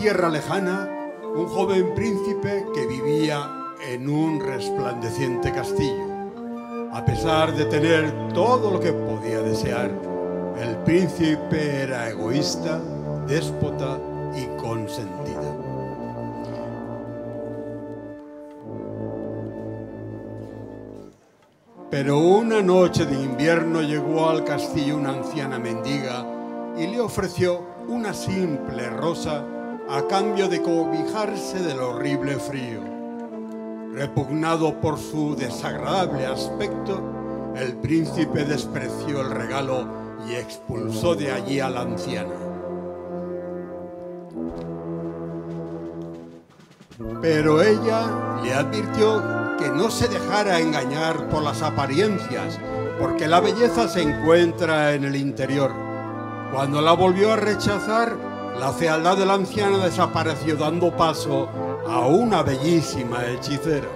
Tierra lejana, un joven príncipe que vivía en un resplandeciente castillo. A pesar de tener todo lo que podía desear, el príncipe era egoísta, déspota y consentida. Pero una noche de invierno llegó al castillo una anciana mendiga y le ofreció una simple rosa a cambio de cobijarse del horrible frío. Repugnado por su desagradable aspecto, el príncipe despreció el regalo y expulsó de allí a la anciana. Pero ella le advirtió que no se dejara engañar por las apariencias, porque la belleza se encuentra en el interior. Cuando la volvió a rechazar, la fealdad de la anciana desapareció dando paso a una bellísima hechicera.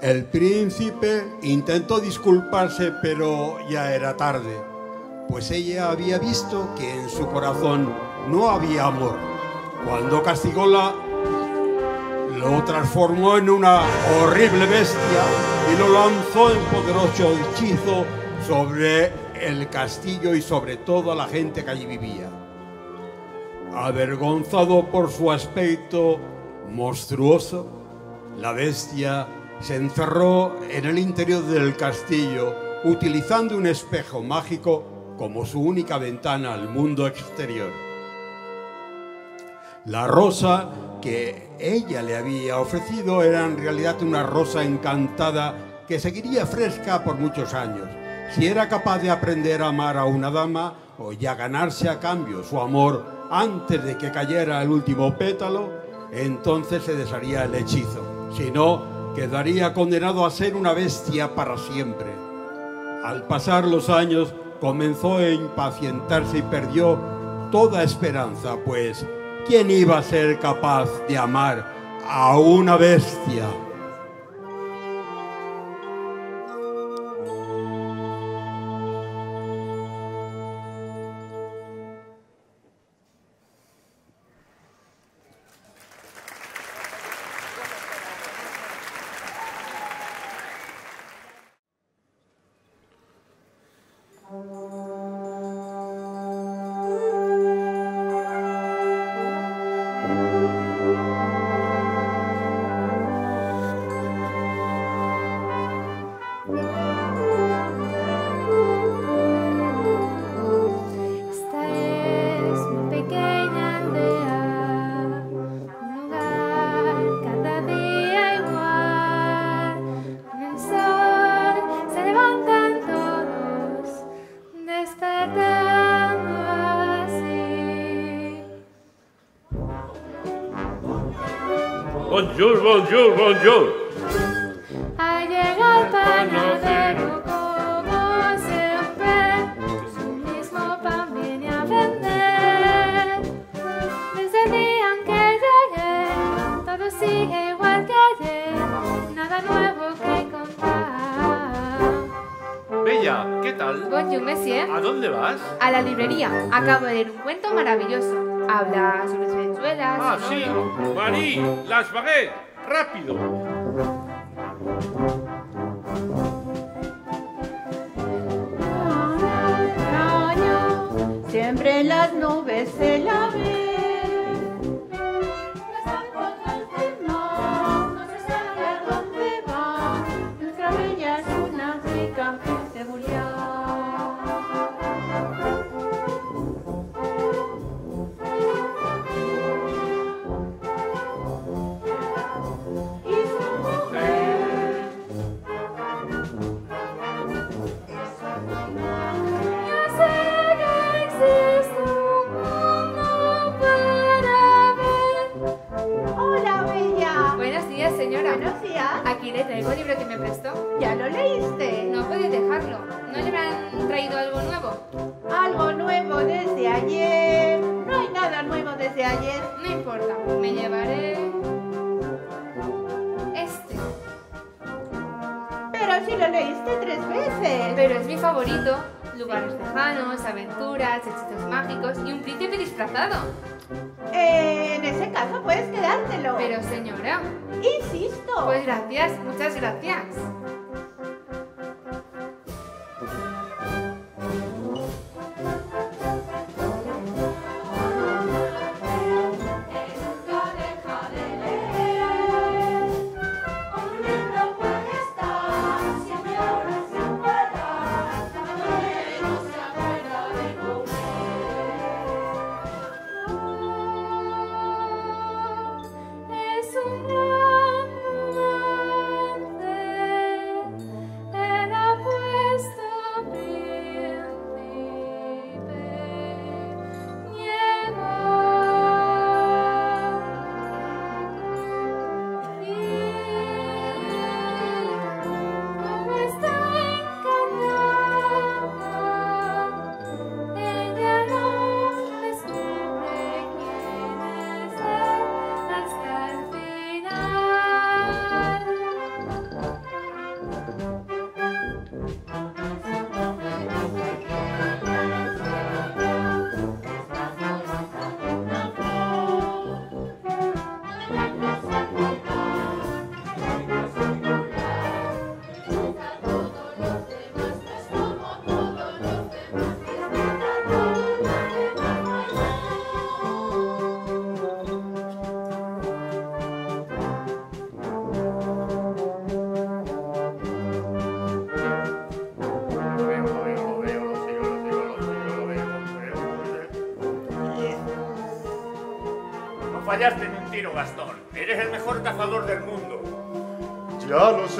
El príncipe intentó disculparse, pero ya era tarde, pues ella había visto que en su corazón no había amor. Cuando castigó la lo transformó en una horrible bestia y lo lanzó en poderoso hechizo sobre el castillo y sobre toda la gente que allí vivía. Avergonzado por su aspecto, monstruoso, la bestia se encerró en el interior del castillo utilizando un espejo mágico como su única ventana al mundo exterior. La rosa que ella le había ofrecido era en realidad una rosa encantada que seguiría fresca por muchos años. Si era capaz de aprender a amar a una dama o ya ganarse a cambio su amor antes de que cayera el último pétalo, entonces se desharía el hechizo. Si no, quedaría condenado a ser una bestia para siempre. Al pasar los años, comenzó a impacientarse y perdió toda esperanza, pues ¿quién iba a ser capaz de amar a una bestia? Bonjour, bonjour. Ha llegado el panadero como siempre, su mismo pan viene a vender. Desde el día en que llegué, todo sigue igual que ayer, nada nuevo que contar. Bella, ¿qué tal? Bonjour, monsieur. ¿A dónde vas? A la librería, acabo de leer un cuento maravilloso. Habla sobre Venezuela. Ah, sí. Marie, las baguettes. Rápido. Siempre en las nubes se la ve. Traigo el libro que me prestó. ¿Ya lo leíste? No puede dejarlo. ¿No le habrán traído algo nuevo? Algo nuevo desde ayer. No hay nada nuevo desde ayer. No importa, me llevaré este. Pero si lo leíste tres veces. Pero es mi favorito. Lugares lejanos, aventuras, hechizos mágicos y un príncipe disfrazado. Eh, puedes quedártelo. Pero señora, Insisto. pues gracias, muchas gracias.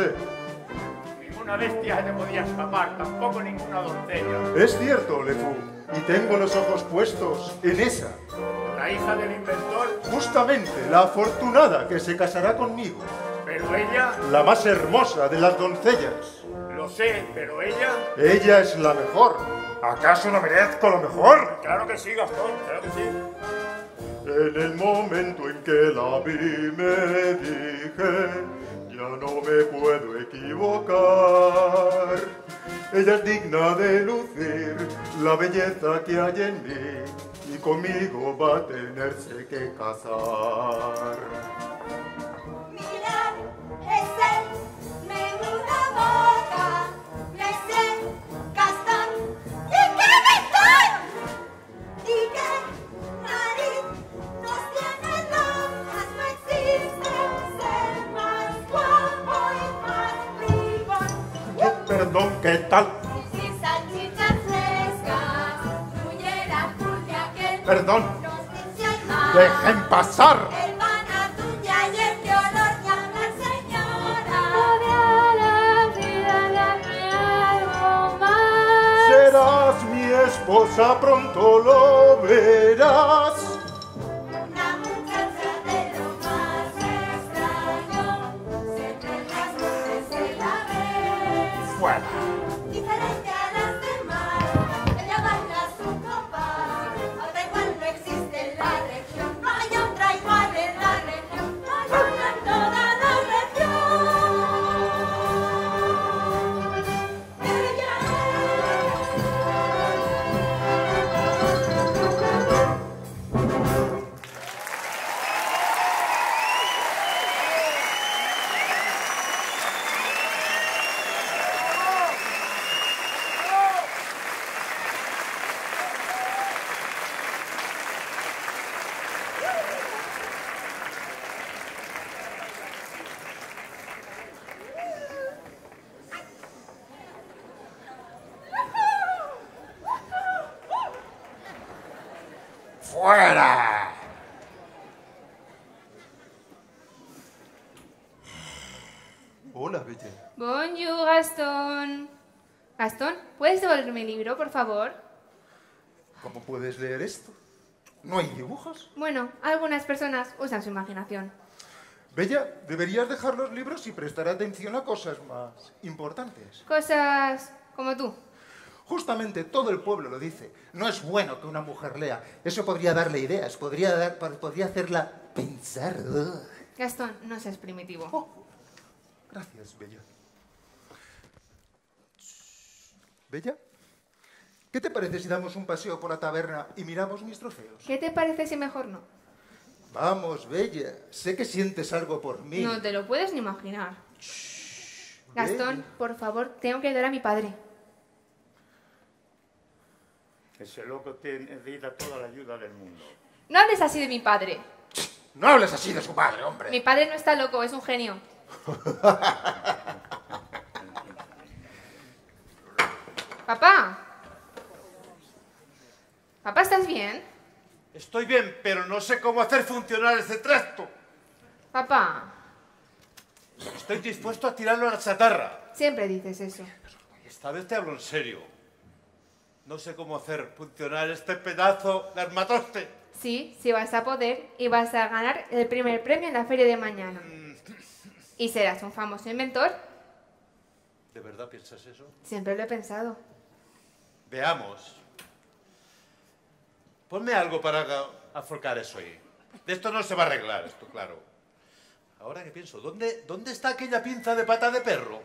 Sé. Ninguna bestia se te podía escapar, tampoco ninguna doncella. Es cierto, Lefu. Y tengo los ojos puestos en esa. La hija del inventor, Justamente la afortunada que se casará conmigo. pero ella, La más hermosa de las doncellas. lo sé, pero ella, Ella es la mejor. ¿Acaso no merezco lo mejor? claro que sí, Gastón, claro que sí. En el momento en que la vi me dije, ya no me puedo equivocar. Ella es digna de lucir la belleza que hay en mí y conmigo va a tenerse que casar. Mirad, ese menuda boca, ese Gastón. ¿Y qué Gastón? ¿Y qué Perdón, ¿qué tal? Y salchichas frescas, pulga, que Perdón, nos dejen pasar. El tuya y el de olor llama señora. Todavía la algo más. Serás mi esposa, pronto lo verás. Fuera. Gastón, ¿puedes devolverme mi libro, por favor? ¿Cómo puedes leer esto? ¿No hay dibujos? Bueno, algunas personas usan su imaginación. Bella, deberías dejar los libros y prestar atención a cosas más importantes. Cosas como tú. Justamente todo el pueblo lo dice. No es bueno que una mujer lea. Eso podría darle ideas, podría, dar, podría hacerla pensar. Gastón, no seas primitivo. Oh, gracias, Bella. Bella, ¿qué te parece si damos un paseo por la taberna y miramos mis trofeos? ¿Qué te parece si mejor no? Vamos, Bella. Sé que sientes algo por mí. No te lo puedes ni imaginar. Gastón, Bella. por favor, tengo que ayudar a mi padre. Ese loco te necesita toda la ayuda del mundo. No hables así de mi padre. No hables así de su padre, hombre. Mi padre no está loco, es un genio. Papá. Papá, ¿estás bien? Estoy bien, pero no sé cómo hacer funcionar ese trasto. Papá, Estoy dispuesto a tirarlo a la chatarra. siempre dices eso. Esta vez te hablo en serio. No sé cómo hacer funcionar este pedazo de armatoste. Sí, sí vas a poder y vas a ganar el primer premio en la feria de mañana. Y serás un famoso inventor. ¿De verdad piensas eso? Siempre lo he pensado. Veamos. Ponme algo para aflocar eso ahí. De esto no se va a arreglar, esto claro. Ahora que pienso, ¿dónde, ¿dónde está aquella pinza de pata de perro?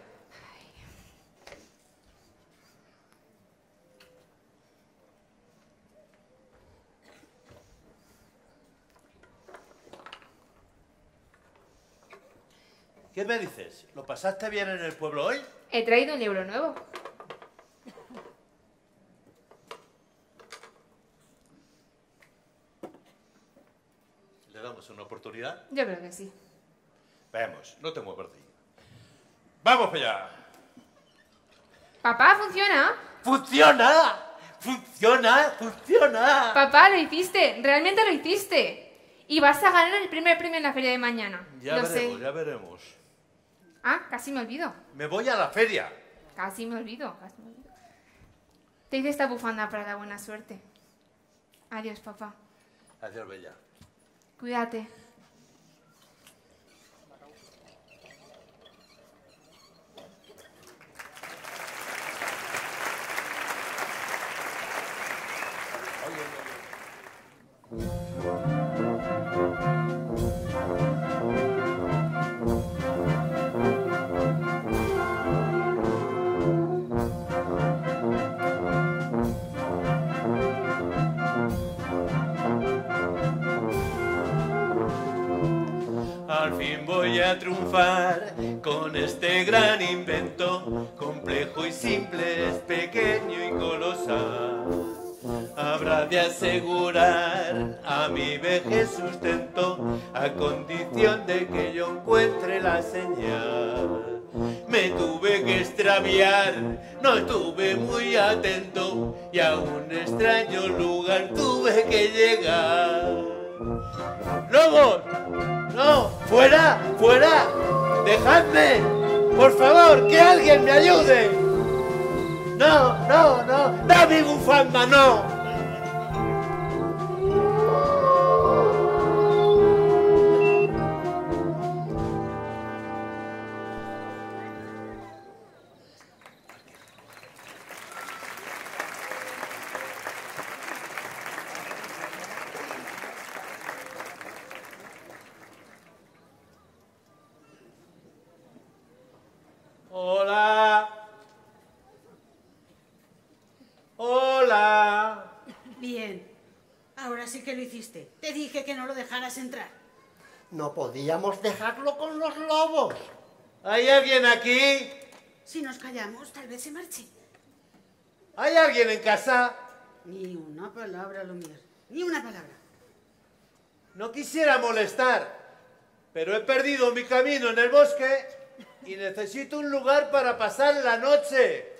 ¿Qué me dices? ¿Lo pasaste bien en el pueblo hoy? He traído un libro nuevo. ¿Le damos una oportunidad? Yo creo que sí. Veamos, no te muevas de. ¡Vamos allá! Papá, funciona. ¡Funciona! ¡Funciona! ¡Funciona! Papá, lo hiciste. Realmente lo hiciste. Y vas a ganar el primer premio en la feria de mañana. Ya Lo veremos, sé. ya veremos. Ah, casi me olvido. Me voy a la feria. Casi me olvido. Casi me olvido. Te hice esta bufanda para la buena suerte. Adiós, papá. Adiós, Bella. Cuídate. Triunfar con este gran invento, complejo y simple, es pequeño y colosal. Habrá de asegurar a mi vejez sustento, a condición de que yo encuentre la señal. Me tuve que extraviar, no estuve muy atento y a un extraño lugar tuve que llegar. ¡Lobos! ¡No! ¡Fuera! ¡Fuera! ¡Dejadme! ¡Por favor, que alguien me ayude! ¡No, no, no! ¡Da mi bufanda, no! Dejaras entrar. No podíamos dejarlo con los lobos. ¿Hay alguien aquí? Si nos callamos, tal vez se marche. ¿Hay alguien en casa? Ni una palabra, Lumier. Ni una palabra. No quisiera molestar, pero he perdido mi camino en el bosque y necesito un lugar para pasar la noche.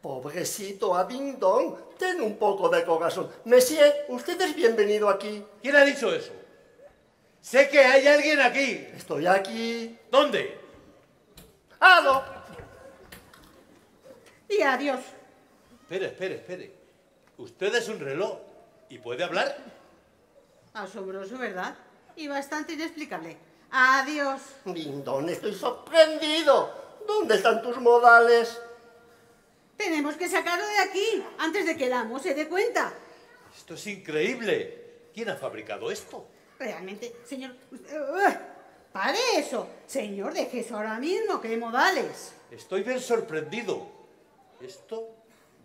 Pobrecito Abingdon, ten un poco de corazón. Monsieur, usted es bienvenido aquí. ¿Quién ha dicho eso? Sé que hay alguien aquí. Estoy aquí. ¿Dónde? ¡Halo! Y adiós. Espere, espere, espere. Usted es un reloj y puede hablar. Asombroso, ¿verdad? Y bastante inexplicable. Adiós. Bindón, estoy sorprendido. ¿Dónde están tus modales? Tenemos que sacarlo de aquí antes de que el amo se dé cuenta. Esto es increíble. ¿Quién ha fabricado esto? Realmente, señor... ¡Ugh! ¡Pare eso! Señor, deje eso ahora mismo, que modales. Estoy bien sorprendido. Esto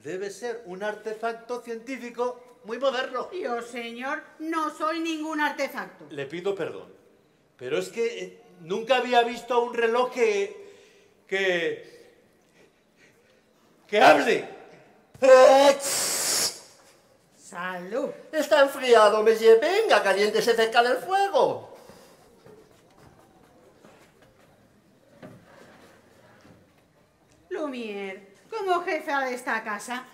debe ser un artefacto científico muy moderno. Yo, señor, no soy ningún artefacto. Le pido perdón, pero es que eh, nunca había visto un reloj que... que... que hable. Salud. Está enfriado, Monsieur. Venga, caliéntese cerca del fuego. Lumier, como jefa de esta casa,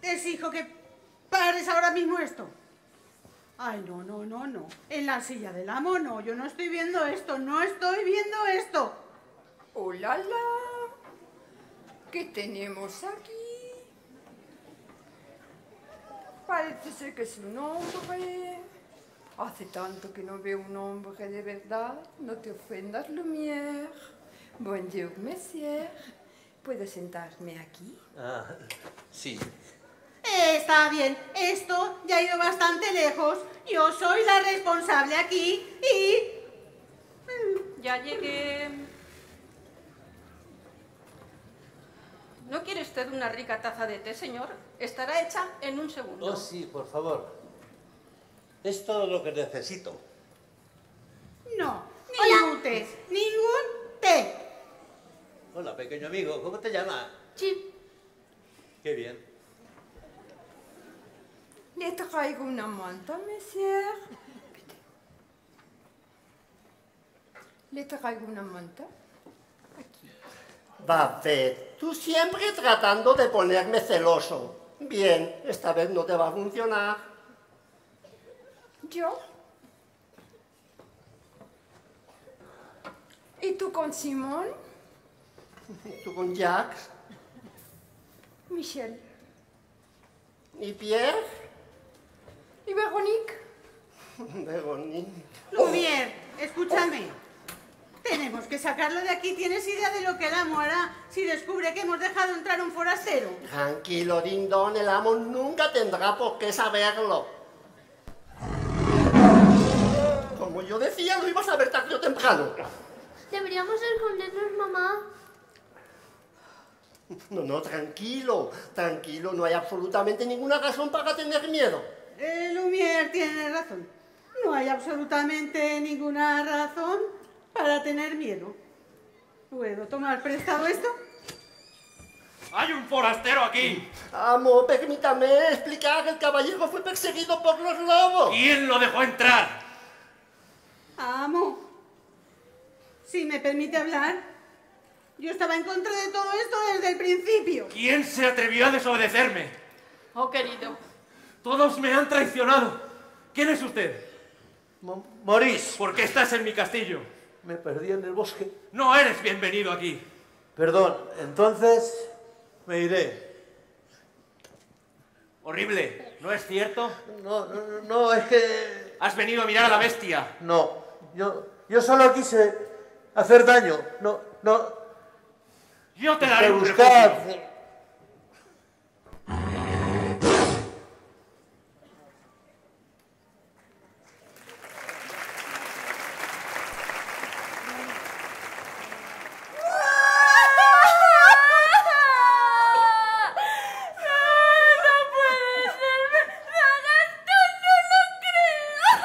te exijo que pares ahora mismo esto. Ay, no, no, no, no. En la silla del amo no. Yo no estoy viendo esto. No estoy viendo esto. ¡Hola, la! ¿Qué tenemos aquí? Parece ser que es un hombre. Hace tanto que no veo un hombre de verdad. No te ofendas, Lumière. Bonjour, monsieur. ¿Puedo sentarme aquí? Ah, sí. Eh, está bien. Esto ya ha ido bastante lejos. Yo soy la responsable aquí y... Ya llegué. ¿No quiere usted una rica taza de té, señor? Estará hecha en un segundo. Oh, sí, por favor. Es todo lo que necesito. No, ningún té. Ningún té. Hola, pequeño amigo, ¿cómo te llamas? Chip. Qué bien. Le traigo una manta, monsieur. Le traigo una manta. Babette, tú siempre tratando de ponerme celoso. Bien, esta vez no te va a funcionar. ¿Yo? ¿Y tú con Simón? ¿Y tú con Jack? Michel. ¿Y Pierre? ¿Y Veronique? Veronique. Lumière, escúchame. Tenemos que sacarlo de aquí. ¿Tienes idea de lo que el amo hará si descubre que hemos dejado entrar un forastero? Tranquilo, Dindon, el amo nunca tendrá por qué saberlo. Como yo decía, lo ibas a ver tarde o temprano. Deberíamos escondernos, mamá. No, no, tranquilo, tranquilo, no hay absolutamente ninguna razón para tener miedo. Eh, Lumière tiene razón. No hay absolutamente ninguna razón para tener miedo. ¿Puedo tomar prestado esto? ¡Hay un forastero aquí! Amo, permítame explicar que el caballero fue perseguido por los lobos. ¿Quién lo dejó entrar? Amo. Si me permite hablar. Yo estaba en contra de todo esto desde el principio. ¿Quién se atrevió a desobedecerme? Oh, querido. Todos me han traicionado. ¿Quién es usted? Maurice, ¿Por qué estás en mi castillo? Me perdí en el bosque. No eres bienvenido aquí. Perdón, entonces me iré. Horrible, ¿no es cierto? No, no, no, es que... Has venido a mirar a la bestia. No, yo, yo solo quise hacer daño. No, no. Yo te daré un buscar... refugio. No puede ser verdad, esto no lo creo.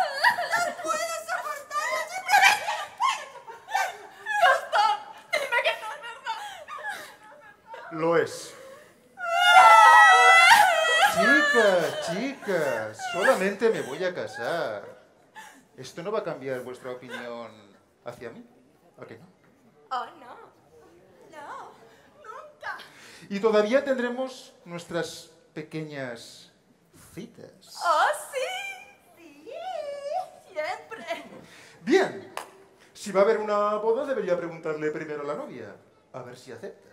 No puedo soportarlo, simplemente no puedo soportarlo. Gastón, dime que no es verdad. Lo es. Chicas, chicas, solamente Esto no va a cambiar vuestra opinión hacia mí, ¿a que no? Oh, no. No, nunca. Y todavía tendremos nuestras pequeñas citas. Oh, sí. Sí, siempre. Bien, si va a haber una boda debería preguntarle primero a la novia, a ver si acepta.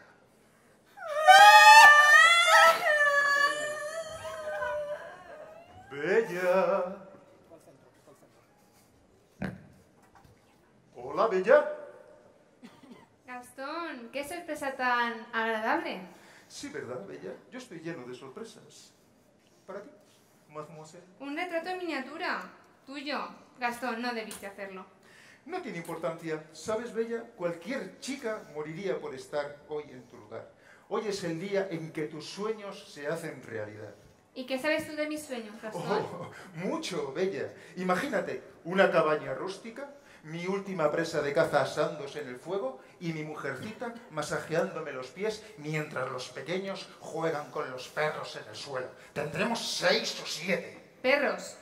Bella. Hola, Bella. Gastón, qué sorpresa tan agradable. Sí, ¿verdad, Bella? Yo estoy lleno de sorpresas. ¿Para ti, mademoiselle? Un retrato en miniatura. Tuyo. Gastón, no debiste hacerlo. No tiene importancia. ¿Sabes, Bella? Cualquier chica moriría por estar hoy en tu lugar. Hoy es el día en que tus sueños se hacen realidad. ¿Y qué sabes tú de mis sueños, Gastón? Oh, mucho, Bella. Imagínate una cabaña rústica, mi última presa de caza asándose en el fuego y mi mujercita masajeándome los pies mientras los pequeños juegan con los perros en el suelo. Tendremos seis o siete. Perros.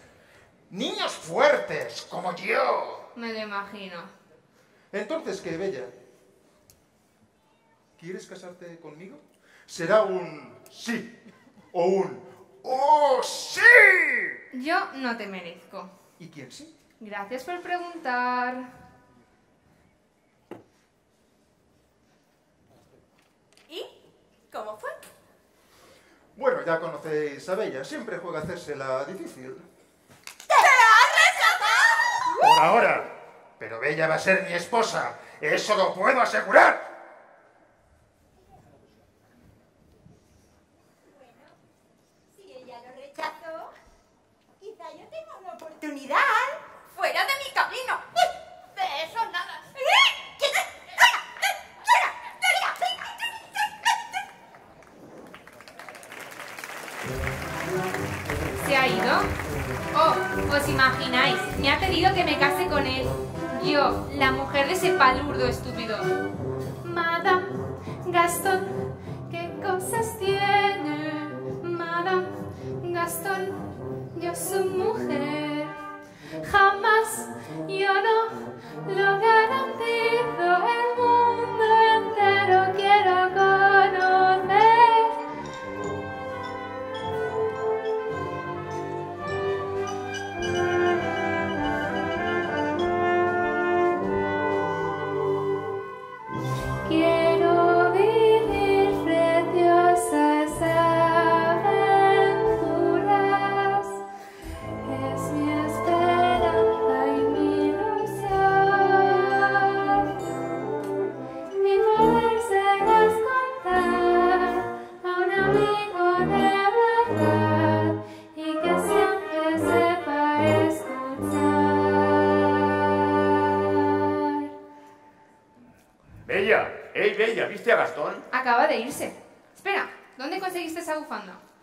Niños fuertes, como yo. Me lo imagino. Entonces, ¿qué, Bella? ¿Quieres casarte conmigo? Será un sí o un ¡Oh, sí! Yo no te merezco. ¿Y quién sí? Gracias por preguntar. ¿Y cómo fue? Bueno, ya conocéis a Bella, siempre juega a hacérsela difícil. ¡Te has Por ahora. Pero Bella va a ser mi esposa, eso lo puedo asegurar. ¿Os imagináis? Me ha pedido que me case con él. Yo, la mujer de ese palurdo estúpido. Madame Gastón, ¿qué cosas tiene? Madame Gastón, yo su mujer. Jamás yo no lo garantizo. El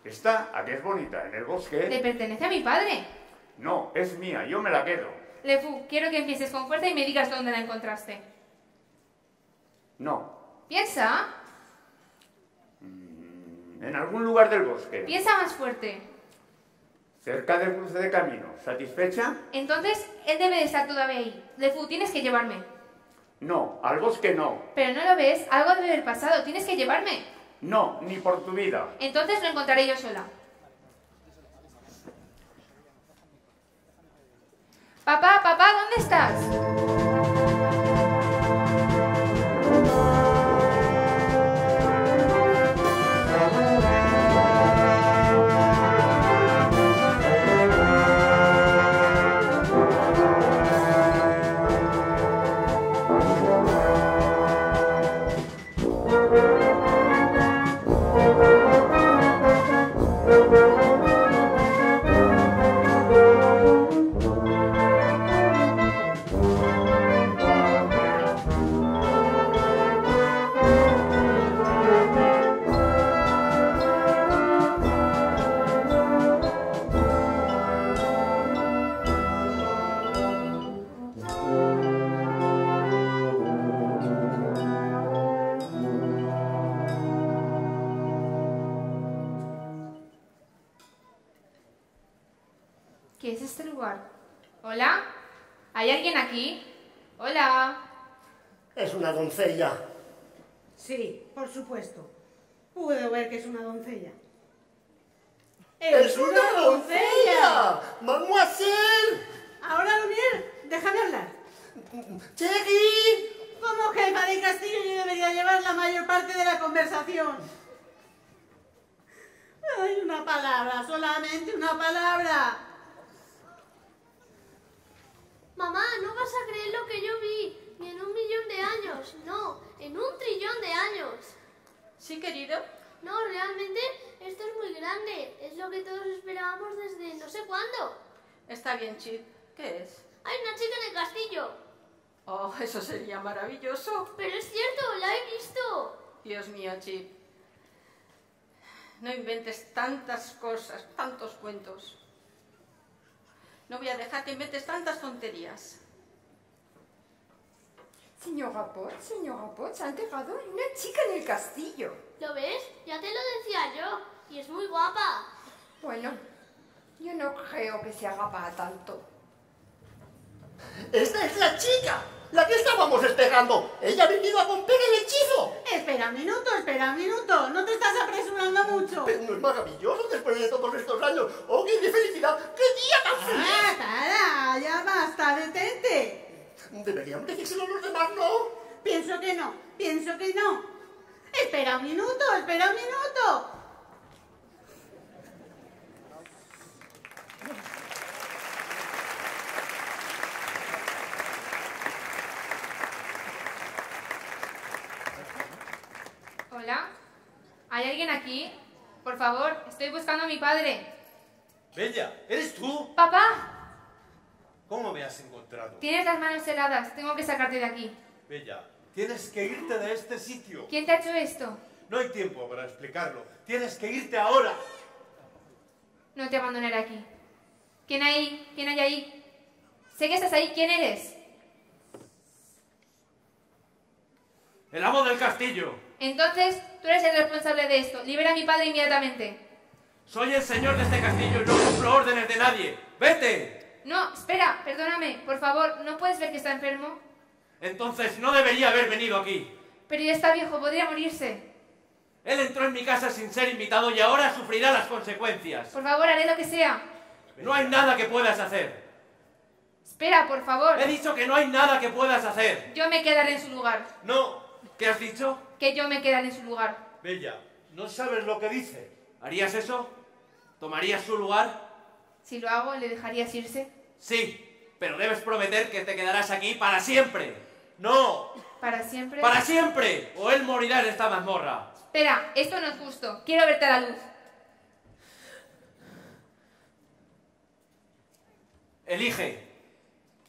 Está, aquí es bonita, en el Le bosque. pertenece a mi padre. No, es mía, yo me la quedo. Lefu, quiero que empieces con fuerza y me digas dónde la encontraste. No, Piensa, en algún lugar del bosque. piensa más fuerte. Cerca del cruce de camino. ¿Satisfecha? Entonces, él debe de estar todavía ahí. Lefu, tienes que llevarme. No, al bosque no. Pero no lo ves, algo debe haber pasado, tienes que llevarme. No, ni por tu vida. Entonces lo encontraré yo sola. Papá, papá, ¿dónde estás? Ver que es una doncella. ¡Es una doncella! ¡Mademoiselle! Ahora, Lumier, déjame hablar. ¡Cherry! Como jefa de castillo yo debería llevar la mayor parte de la conversación. Ay, una palabra, solamente una palabra. Mamá, no vas a creer lo que yo vi, ni en un millón de años, no, en un trillón de años. ¿Sí, querido? No, realmente esto es muy grande, es lo que todos esperábamos desde no sé cuándo. Está bien, Chip. ¿Qué es? Hay una chica en el castillo. Oh, eso sería maravilloso. Pero es cierto, la he visto. Dios mío, Chip. No inventes tantas cosas, tantos cuentos. No voy a dejar que inventes tantas tonterías. Señora Potts, señora Potts, ha enterrado una chica en el castillo. ¿Lo ves? Ya te lo decía yo. Y es muy guapa. Bueno, yo no creo que se haga para tanto. ¡Esta es la chica! ¡La que estábamos esperando! ¡Ella ha venido a romper el hechizo! Espera un minuto, espera un minuto. No te estás apresurando mucho. Pero no es maravilloso después de todos estos años. ¡Oh, qué felicidad! ¡Qué día tan feliz! ¡Ah, cara! Ya basta, detente. Deberían decírselo a los demás, ¿no? Pienso que no, pienso que no. Espera un minuto, espera un minuto. ¿Hola? ¿Hay alguien aquí? Por favor, estoy buscando a mi padre. Bella, ¿eres tú? ¡Papá! ¿Cómo me has encontrado? Tienes las manos heladas, tengo que sacarte de aquí. Bella, tienes que irte de este sitio. ¿Quién te ha hecho esto? No hay tiempo para explicarlo. Tienes que irte ahora. No te abandonaré aquí. ¿Quién hay? ¿Quién hay ahí? Sé que estás ahí, ¿quién eres? El amo del castillo. Entonces, tú eres el responsable de esto. Libera a mi padre inmediatamente. Soy el señor de este castillo y no cumplo órdenes de nadie. ¡Vete! No, espera, perdóname. Por favor, ¿no puedes ver que está enfermo? Entonces no debería haber venido aquí. Pero ya está viejo, podría morirse. Él entró en mi casa sin ser invitado y ahora sufrirá las consecuencias. Por favor, haré lo que sea. No hay nada que puedas hacer. Espera, por favor. He dicho que no hay nada que puedas hacer. Yo me quedaré en su lugar. No. ¿Qué has dicho? Que yo me quedaré en su lugar. Bella, ¿no sabes lo que dice? ¿Harías eso? ¿Tomarías su lugar? Si lo hago, ¿le dejarías irse? Sí, pero debes prometer que te quedarás aquí para siempre. No, ¿Para siempre? para siempre. O él morirá en esta mazmorra. Espera, esto no es justo. Quiero verte a la luz. Elige.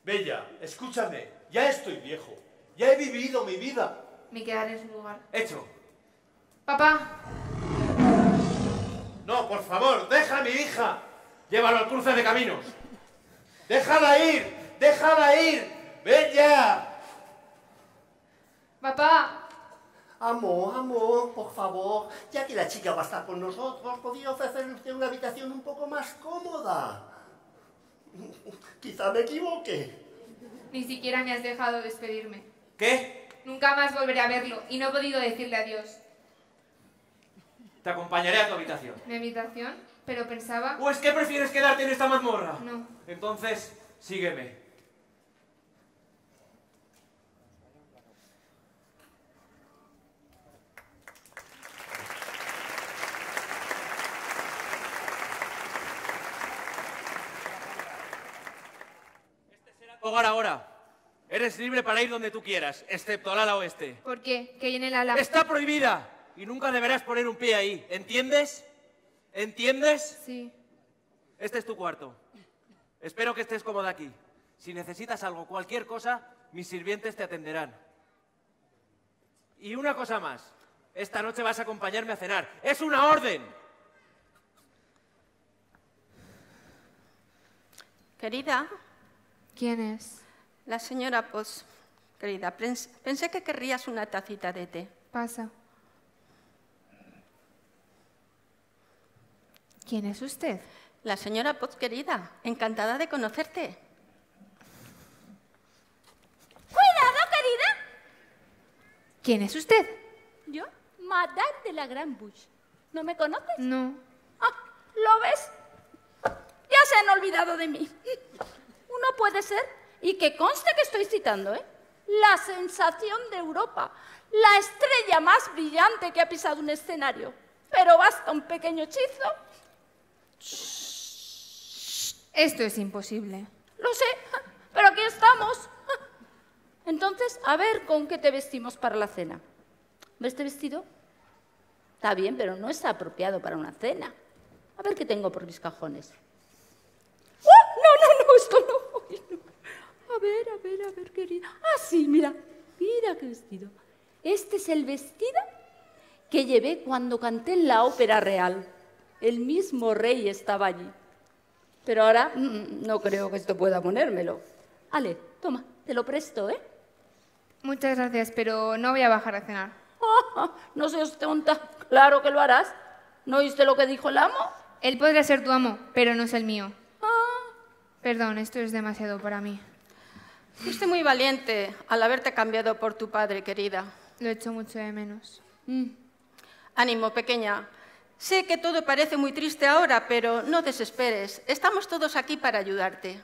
Bella, escúchame. Ya estoy viejo. Ya he vivido mi vida. Me quedaré en su lugar. Hecho. Papá, No, por favor, deja a mi hija. Llévalo al cruce de caminos. Déjala ir, déjala ir. Ven ya. papá. Amor, amor, por favor, ya que la chica va a estar con nosotros, podría ofrecerle usted una habitación un poco más cómoda. Quizá me equivoque. Ni siquiera me has dejado despedirme. ¿Qué? Nunca más volveré a verlo y no he podido decirle adiós. Te acompañaré a tu habitación. Mi habitación, pero pensaba... ¿O es que prefieres quedarte en esta mazmorra? No. Entonces, sígueme. Este será tu hogar ahora. Eres libre para ir donde tú quieras, excepto al ala oeste. ¿Por qué? Que viene la ala. Está prohibida y nunca deberás poner un pie ahí. ¿Entiendes? ¿Entiendes? Sí. Este es tu cuarto. Espero que estés cómoda aquí. Si necesitas algo, cualquier cosa, mis sirvientes te atenderán. Y una cosa más. Esta noche vas a acompañarme a cenar. ¡Es una orden! Querida, ¿Quién es? la señora Potts. Querida, pens- pensé que querrías una tacita de té. Pasa. ¿Quién es usted? La señora Potts, querida, encantada de conocerte. ¡Cuidado, querida! ¿Quién es usted? Yo, Madame de la Gran Bush. ¿No me conoces? No. Ah, ¿lo ves? Ya se han olvidado de mí. Uno puede ser, y que conste que estoy citando, ¿eh? La sensación de Europa, la estrella más brillante que ha pisado un escenario. Pero basta un pequeño hechizo. Esto es imposible. Lo sé, pero aquí estamos. Entonces, a ver con qué te vestimos para la cena. ¿Ves este vestido? Está bien, pero no es apropiado para una cena. A ver qué tengo por mis cajones. ¡Oh! No, no, no, esto no. A ver, a ver, a ver, querida. Ah, sí, mira, mira qué vestido. Este es el vestido que llevé cuando canté en la ópera real. El mismo rey estaba allí. Pero ahora mm, no creo que esto pueda ponérmelo. Ale, toma, te lo presto, ¿eh? Muchas gracias, pero no voy a bajar a cenar. Ah, no seas tonta, claro que lo harás. ¿No oíste lo que dijo el amo? Él podrá ser tu amo, pero no es el mío. Perdón, esto es demasiado para mí. Fuiste muy valiente al haberte cambiado por tu padre, querida. Lo echo mucho de menos. Ánimo, pequeña. Sé que todo parece muy triste ahora, pero no desesperes. Estamos todos aquí para ayudarte.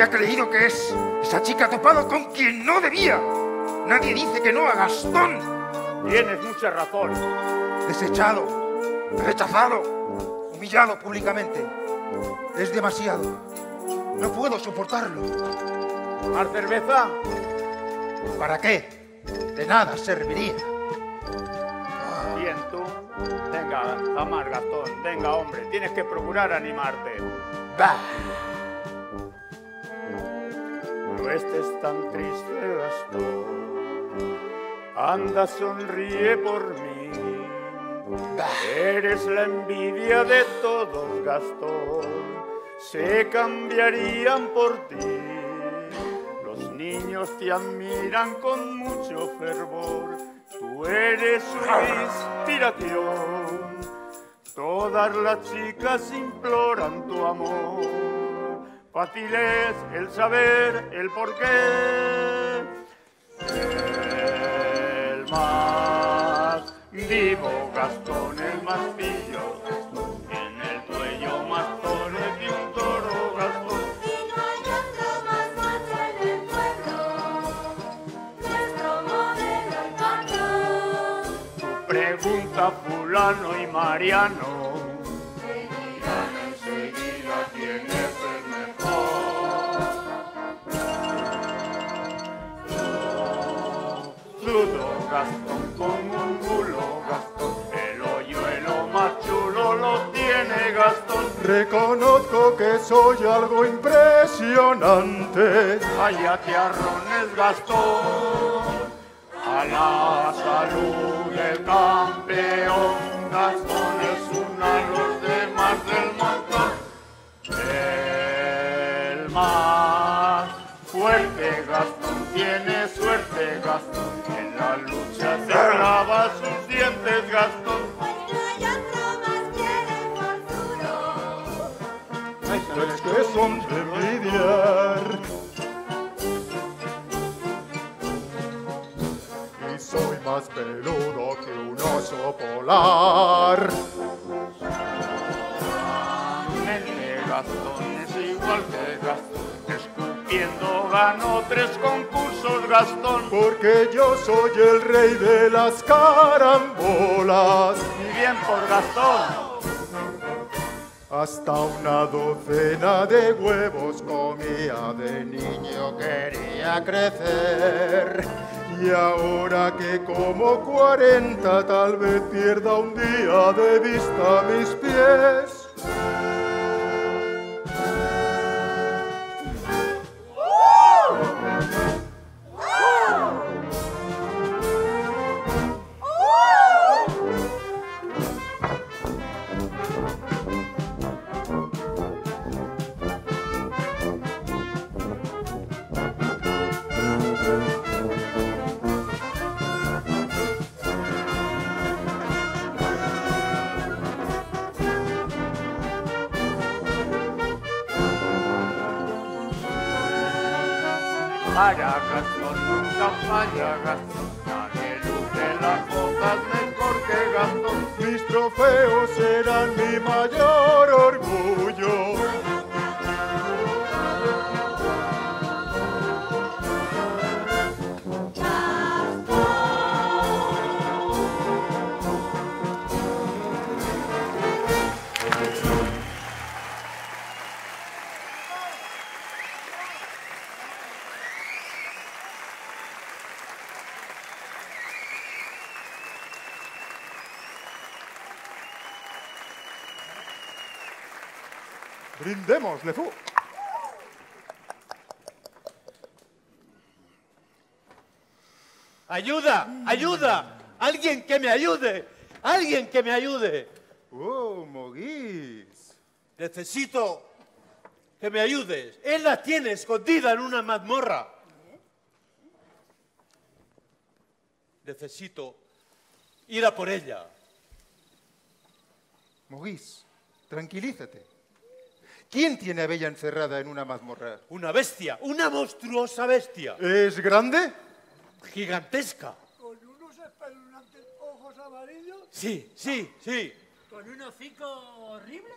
Se ha creído que es? Esa chica ha topado con quien no debía. Nadie dice que no a Gastón. Tienes mucha razón. Desechado, rechazado, humillado públicamente. Es demasiado. No puedo soportarlo. ¿Más cerveza? ¿Para qué? De nada serviría. Bien, tú. Venga, jamás, Gastón. Venga, hombre. Tienes que procurar animarte. Bah. No estés tan triste, Gastón. Anda, sonríe por mí. Eres la envidia de todos, Gastón. Se cambiarían por ti. Los niños te admiran con mucho fervor. Tú eres su inspiración. Todas las chicas imploran tu amor. Fácil es el saber el porqué. El más vivo Gastón, el más pillo. En el cuello más toro que un toro Gastón. Y no hay otro más macho en el pueblo, nuestro modelo el patrón. Pregunta fulano y Mariano. Te dirán enseguida quién Reconozco que soy algo impresionante. Cállate arrones Gastón. A la salud del campeón, Gastón es uno de los demás del montón. El más fuerte Gastón tiene suerte Gastón, en la lucha se sus dientes Gastón. Más peludo que un oso polar. Mente Gastón es igual que Gastón, escupiendo ganó tres concursos Gastón. Porque yo soy el rey de las carambolas. Y bien por Gastón. Hasta una docena de huevos comía de niño, quería crecer. Y ahora que como 40 tal vez pierda un día de vista mis pies. Para Gastón, nunca falla Gastón. Nadie luce las cosas mejor que Gastón. Mis trofeos serán mi mayor Brindemos, Le Fou. ¡Ayuda! ¡Ayuda! ¡Alguien que me ayude! ¡Alguien que me ayude! ¡Oh, Moguís! Necesito que me ayudes. Él la tiene escondida en una mazmorra. Necesito ir a por ella. Moguís, tranquilízate. ¿Quién tiene a Bella encerrada en una mazmorra? Una bestia, una monstruosa bestia. ¿Es grande? Gigantesca. ¿Con unos espeluznantes ojos amarillos? Sí, sí, sí. ¿Con un hocico horrible?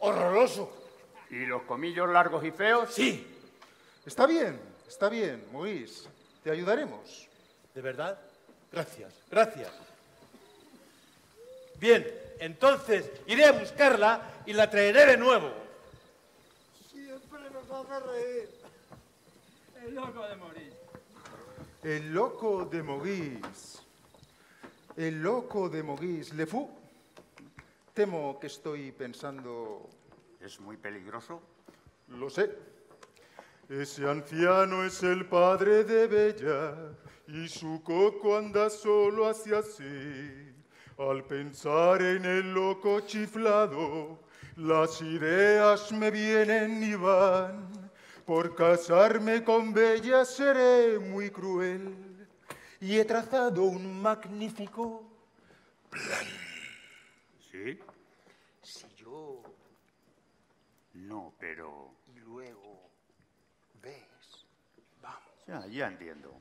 Horroroso. ¿Y los comillos largos y feos? Sí. Está bien, está bien, Moguís. Te ayudaremos. ¿De verdad? Gracias, gracias. Bien, entonces iré a buscarla y la traeré de nuevo. Reír. El loco de morir. El loco de Moguís. El loco de Moguís. Le Fou. Temo que estoy pensando. ¿Es muy peligroso? Lo sé. Ese anciano es el padre de Bella y su coco anda solo hacia sí. Al pensar en el loco chiflado, las ideas me vienen y van. Por casarme con Bella seré muy cruel y he trazado un magnífico ¿Sí? Si yo... No, pero... Y luego... ¿Ves? Vamos. Ya, ya entiendo.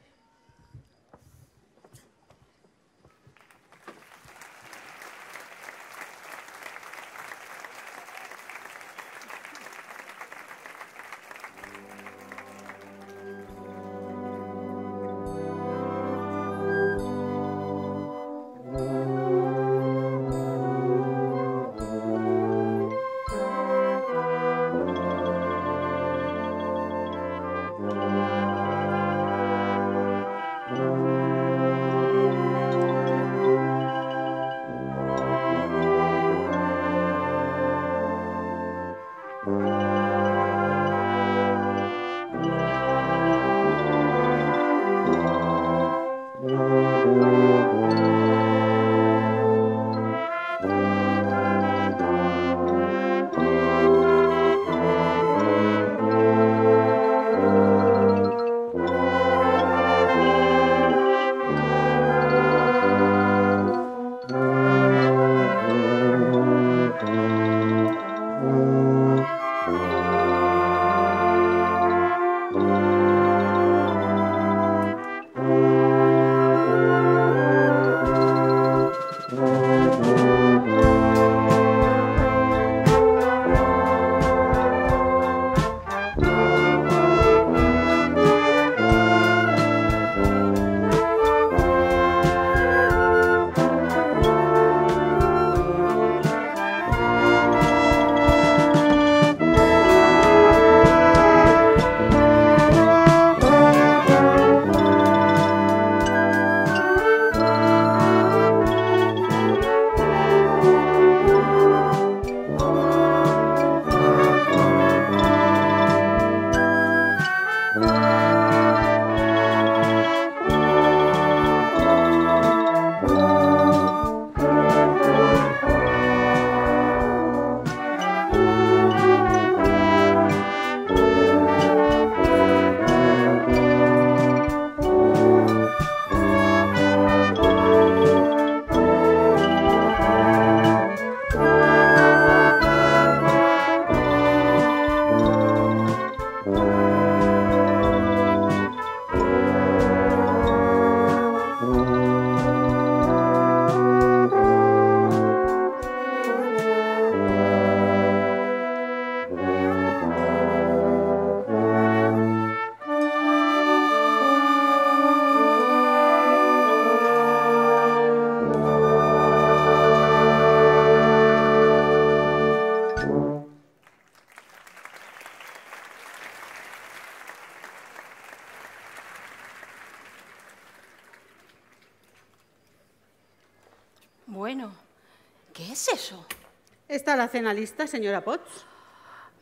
La cena lista, señora Potts?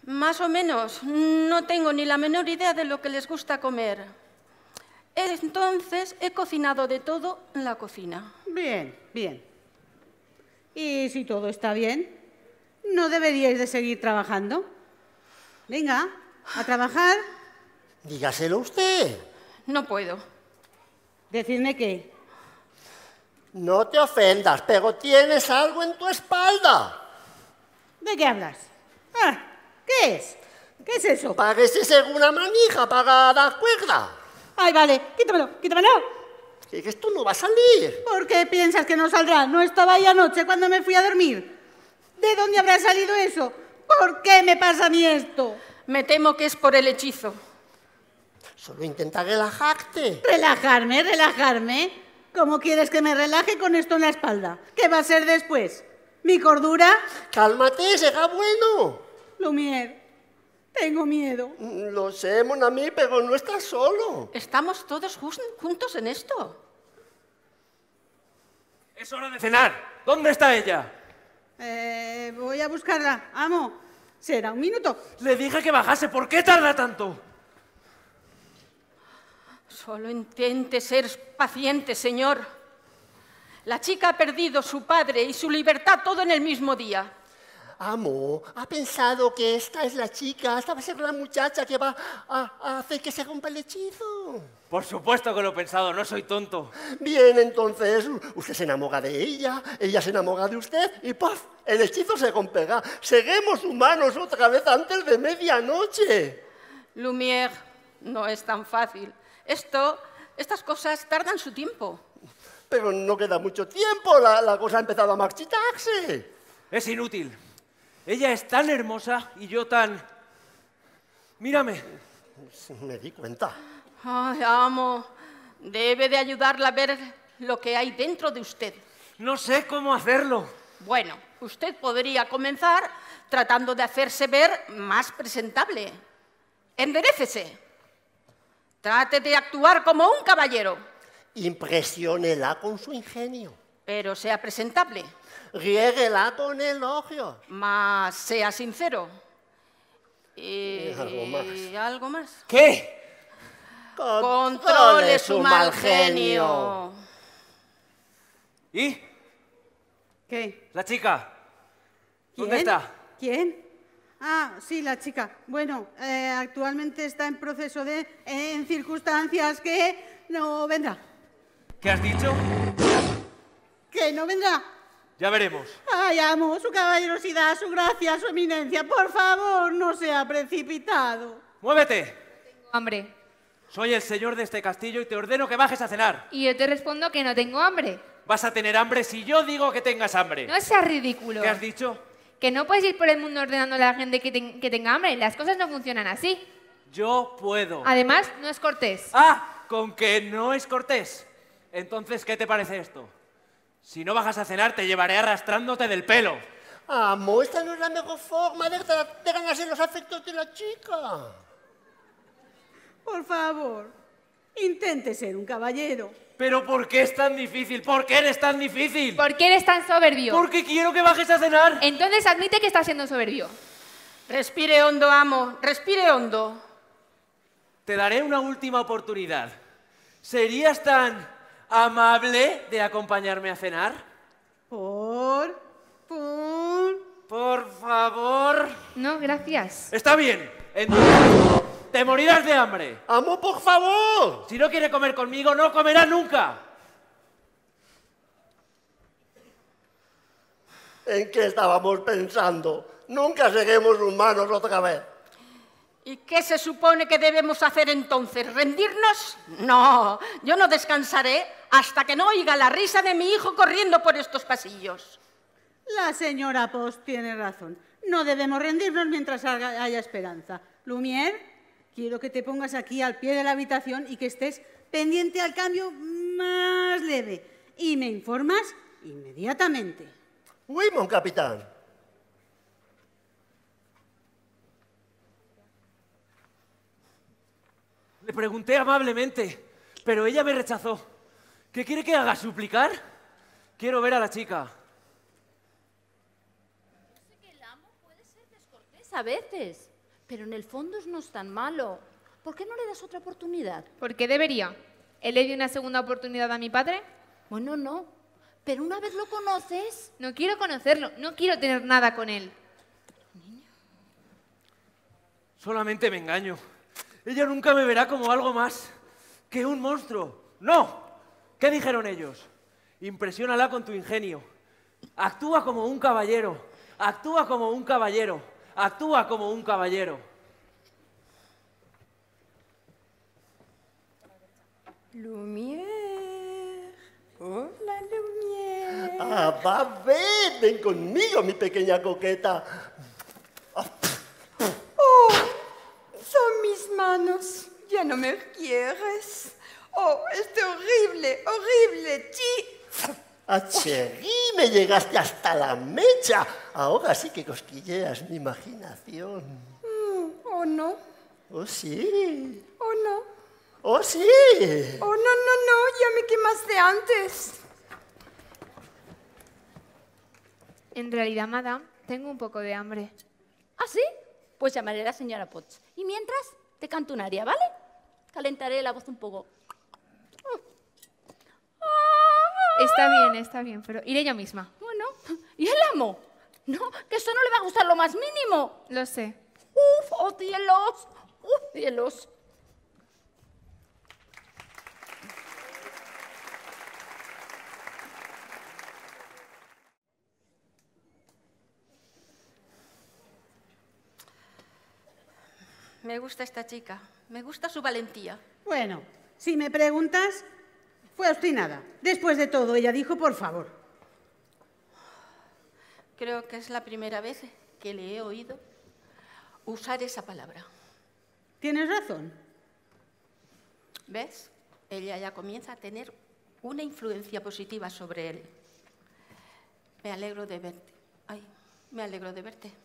Más o menos. No tengo ni la menor idea de lo que les gusta comer. Entonces he cocinado de todo en la cocina. Bien, bien. Y si todo está bien, ¿no deberíais de seguir trabajando? Venga, a trabajar. Dígaselo usted. No puedo. Decidme qué. No te ofendas, pero tienes algo en tu espalda. ¿De qué hablas? Ah, ¿qué es? ¿Qué es eso? Parece ser una manija para dar cuerda. Ay, vale, quítamelo, quítamelo. Que esto no va a salir. ¿Por qué piensas que no saldrá? No estaba ahí anoche cuando me fui a dormir. ¿De dónde habrá salido eso? ¿Por qué me pasa a mí esto? Me temo que es por el hechizo. Solo intenta relajarte. ¿Relajarme? ¿Relajarme? ¿Cómo quieres que me relaje con esto en la espalda? ¿Qué va a ser después? ¿Mi cordura? Cálmate, será bueno. Lumière, tengo miedo. Lo sé, mon ami, pero no estás solo. Estamos todos juntos en esto. Es hora de cenar. ¿Dónde está ella? Eh, voy a buscarla. Amo, será un minuto. Le dije que bajase. ¿Por qué tarda tanto? Solo intente ser paciente, señor. La chica ha perdido su padre y su libertad todo en el mismo día. Amo, ha pensado que esta es la chica, esta va a ser la muchacha que va a, a hacer que se rompa el hechizo. Por supuesto que lo he pensado, no soy tonto. Bien, entonces usted se enamora de ella, ella se enamora de usted y ¡paf! El hechizo se romperá. Seremos humanos otra vez antes de medianoche. Lumière, no es tan fácil. Esto, estas cosas tardan su tiempo. Pero no queda mucho tiempo, la, la cosa ha empezado a marchitarse. Es inútil. Ella es tan hermosa y yo tan... Mírame. Me di cuenta. Ay, amo, debe de ayudarla a ver lo que hay dentro de usted. No sé cómo hacerlo. Bueno, usted podría comenzar tratando de hacerse ver más presentable. Enderécese. Trate de actuar como un caballero, Impresiónela con su ingenio. pero sea presentable. Riéguela con elogios. Más sea sincero. Y algo más. algo más. ¿Qué? Controle su mal genio. ¿Y? ¿Qué? La chica. ¿Dónde ¿Quién? está? ¿Quién? Ah, sí, la chica. Bueno, eh, actualmente está en proceso de... en circunstancias que no vendrá. ¿Qué has dicho? Que no vendrá. Ya veremos. Ay, amo, su caballerosidad, su gracia, su eminencia. Por favor, no sea precipitado. ¡Muévete! Hambre. Soy el señor de este castillo y te ordeno que bajes a cenar. Y yo te respondo que no tengo hambre. Vas a tener hambre si yo digo que tengas hambre. No seas ridículo. ¿Qué has dicho? Que no puedes ir por el mundo ordenando a la gente que, ten- que tenga hambre. Las cosas no funcionan así. Yo puedo. Además, no es cortés. Ah, con que no es cortés. Entonces, ¿qué te parece esto? Si no bajas a cenar, te llevaré arrastrándote del pelo. Amo, esta no es la mejor forma de, de ganarse los afectos de la chica. Por favor, intente ser un caballero. ¿Pero por qué es tan difícil? ¿Por qué eres tan difícil? ¿Por qué eres tan soberbio? Porque quiero que bajes a cenar. Entonces admite que estás siendo soberbio. Respire hondo, amo, respire hondo. Te daré una última oportunidad. ¿Serías tan amable de acompañarme a cenar? Por... por... Por favor. No, gracias. Está bien. Entonces, te morirás de hambre. Amo, por favor. Si no quiere comer conmigo, no comerá nunca. ¿En qué estábamos pensando? Nunca seremos humanos otra vez. ¿Y qué se supone que debemos hacer entonces? ¿Rendirnos? No, yo no descansaré hasta que no oiga la risa de mi hijo corriendo por estos pasillos. La señora Post tiene razón. No debemos rendirnos mientras haya esperanza. Lumière, quiero que te pongas aquí al pie de la habitación y que estés pendiente al cambio más leve. Y me informas inmediatamente. Oui, mon capitán. pregunté amablemente, pero ella me rechazó. ¿Qué quiere que haga? ¿Suplicar? Quiero ver a la chica. Yo sé que el amo puede ser descortés a veces, pero en el fondo no es tan malo. ¿Por qué no le das otra oportunidad? ¿Por qué debería? ¿Él le dio una segunda oportunidad a mi padre? Bueno, no. Pero una vez lo conoces... No quiero conocerlo, no quiero tener nada con él. Solamente me engaño. Ella nunca me verá como algo más que un monstruo. ¡No! ¿Qué dijeron ellos? Impresiónala con tu ingenio. Actúa como un caballero. Actúa como un caballero. Actúa como un caballero. Lumière. Hola, Lumière. Ah, va, ven, ven conmigo, mi pequeña coqueta. Oh, son mis manos. Ya no me quieres. Oh, este horrible, horrible chi. Ah, Cherry, me llegaste hasta la mecha. Ahora sí que cosquilleas mi imaginación. Mm, oh, no. Oh, sí. Oh, no. Oh, sí. Oh, no, no, no. Ya me quemaste antes. En realidad, madame, tengo un poco de hambre. ¿Ah, sí? Pues llamaré a la señora Potts. Y mientras, te canto un aria, ¿vale? Calentaré la voz un poco. Está bien, está bien, pero iré yo misma. Bueno, ¿y el amo? No, que eso no le va a gustar lo más mínimo. Lo sé. Uf, oh cielos, uf, cielos. Me gusta esta chica, me gusta su valentía. Bueno, si me preguntas, fue obstinada. Después de todo, ella dijo, por favor. Creo que es la primera vez que le he oído usar esa palabra. Tienes razón. ¿Ves? Ella ya comienza a tener una influencia positiva sobre él. Me alegro de verte. Ay, me alegro de verte.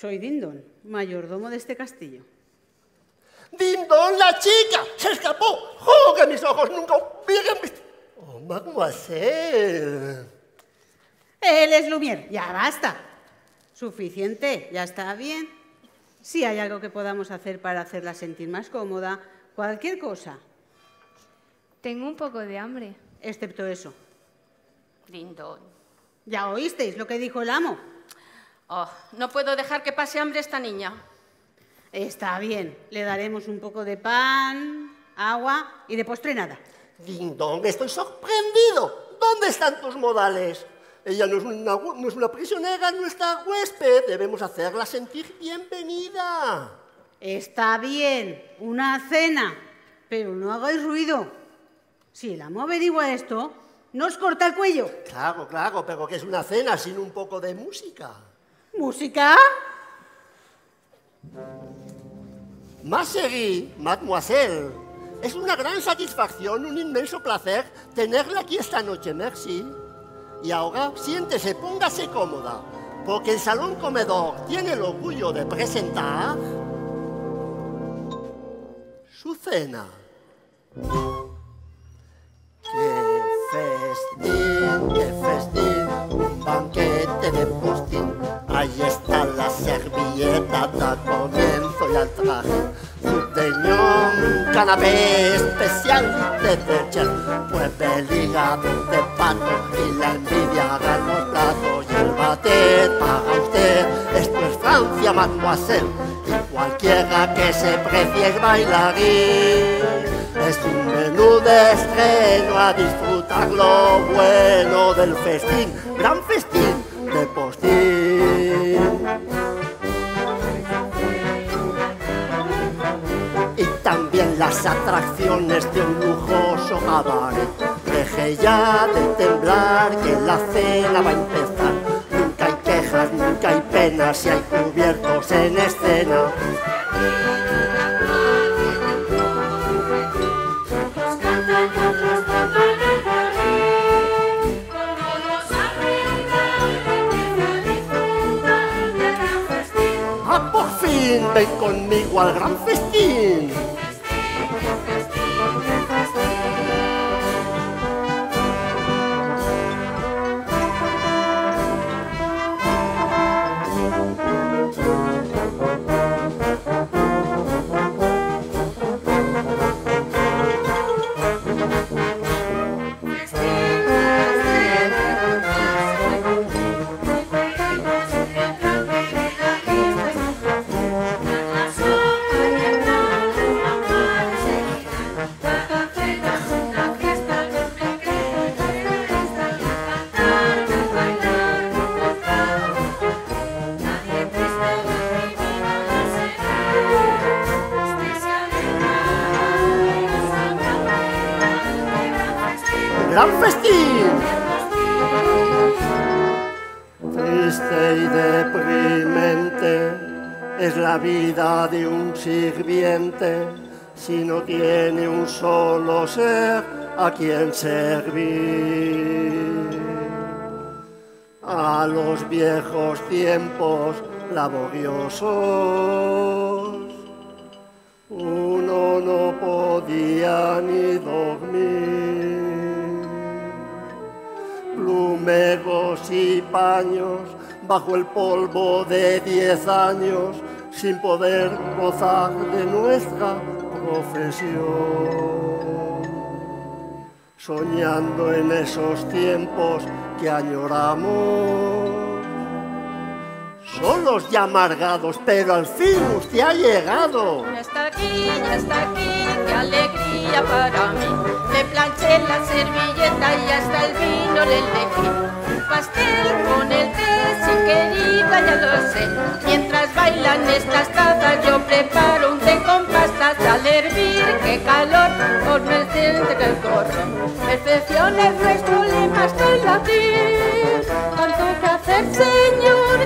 Soy Dindon, mayordomo de este castillo. ¡Dindon, la chica! ¡Se escapó! ¡Oh, que mis ojos nunca hubieran visto! ¡Oh, mademoiselle! Él es Lumière, ya basta. Suficiente, ya está bien. Si hay algo que podamos hacer para hacerla sentir más cómoda, cualquier cosa. Tengo un poco de hambre. Excepto eso. Dindon. Ya oísteis lo que dijo el amo. Oh, no puedo dejar que pase hambre esta niña. Está bien, le daremos un poco de pan, agua y de postre nada. Dindon, estoy sorprendido. ¿Dónde están tus modales? Ella no es, una, no es una prisionera, nuestra huésped. Debemos hacerla sentir bienvenida. Está bien, una cena, pero no hagáis ruido. Si el amo averigua esto, nos corta el cuello. Claro, claro, pero que es una cena sin un poco de música. ¿Música? Ma chérie, mademoiselle, es una gran satisfacción, un inmenso placer tenerla aquí esta noche, merci. Y ahora siéntese, póngase cómoda, porque el salón comedor tiene el orgullo de presentar su cena. Servilleta, da comienzo y al traje. Deñón, un canapé especial de chef. Mueve el hígado de pato y la envidia haga los platos. Y el batet para usted, esto es Francia, mademoiselle. Y cualquiera que se precie es bailarín. Es un menú de estreno a disfrutar lo bueno del festín, gran festín de postín. Las atracciones de un lujoso cabaret. Deje ya de temblar que la cena va a empezar. Nunca hay quejas, nunca hay penas si hay cubiertos en escena. ¡Ah, por fin! ¡Ven conmigo al gran festín! Quien servir. A los viejos tiempos laboriosos uno no podía ni dormir. Plumegos y paños bajo el polvo de diez años sin poder gozar de nuestra profesión. Soñando en esos tiempos que añoramos solos y amargados, pero al fin usted ha llegado. Ya está aquí, ya está aquí, qué alegría para mí. Le planché la servilleta y hasta el vino le elegí. Pastel con el té, si querida ya lo sé. Mientras bailan estas tazas, yo preparo un té con pastas al hervir. ¡Qué calor! Por el siente que corre. Perfección es nuestro lema el latir. Tanto que hacer, señor,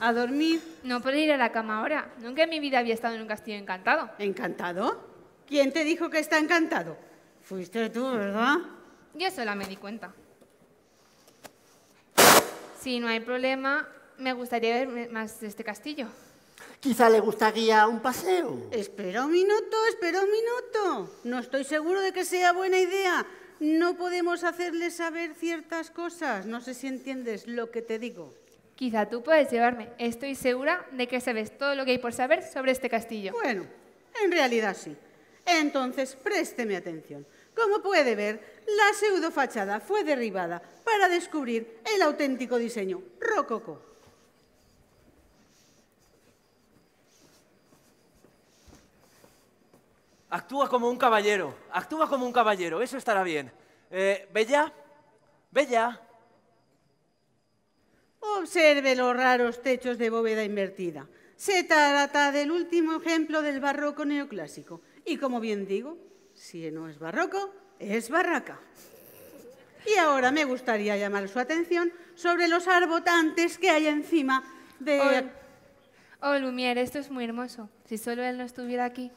a dormir. No puedo ir a la cama ahora. Nunca en mi vida había estado en un castillo encantado. ¿Encantado? ¿Quién te dijo que está encantado? Fuiste tú, ¿verdad? Yo sola me di cuenta. Si no hay problema, me gustaría ver más de este castillo. Quizá le gustaría un paseo. Espera un minuto, espera un minuto. No estoy seguro de que sea buena idea. No podemos hacerle saber ciertas cosas. No sé si entiendes lo que te digo. Quizá tú puedes llevarme. Estoy segura de que sabes todo lo que hay por saber sobre este castillo. Bueno, en realidad sí. Entonces, présteme atención. Como puede ver, la pseudofachada fue derribada para descubrir el auténtico diseño rococó. Actúa como un caballero, actúa como un caballero, eso estará bien. Eh, Bella, Bella, Observe los raros techos de bóveda invertida. Se trata del último ejemplo del barroco neoclásico. Y como bien digo, si no es barroco, es barraca. Y ahora me gustaría llamar su atención sobre los arbotantes que hay encima de... Oh, oh, Lumière, esto es muy hermoso. Si solo él no estuviera aquí.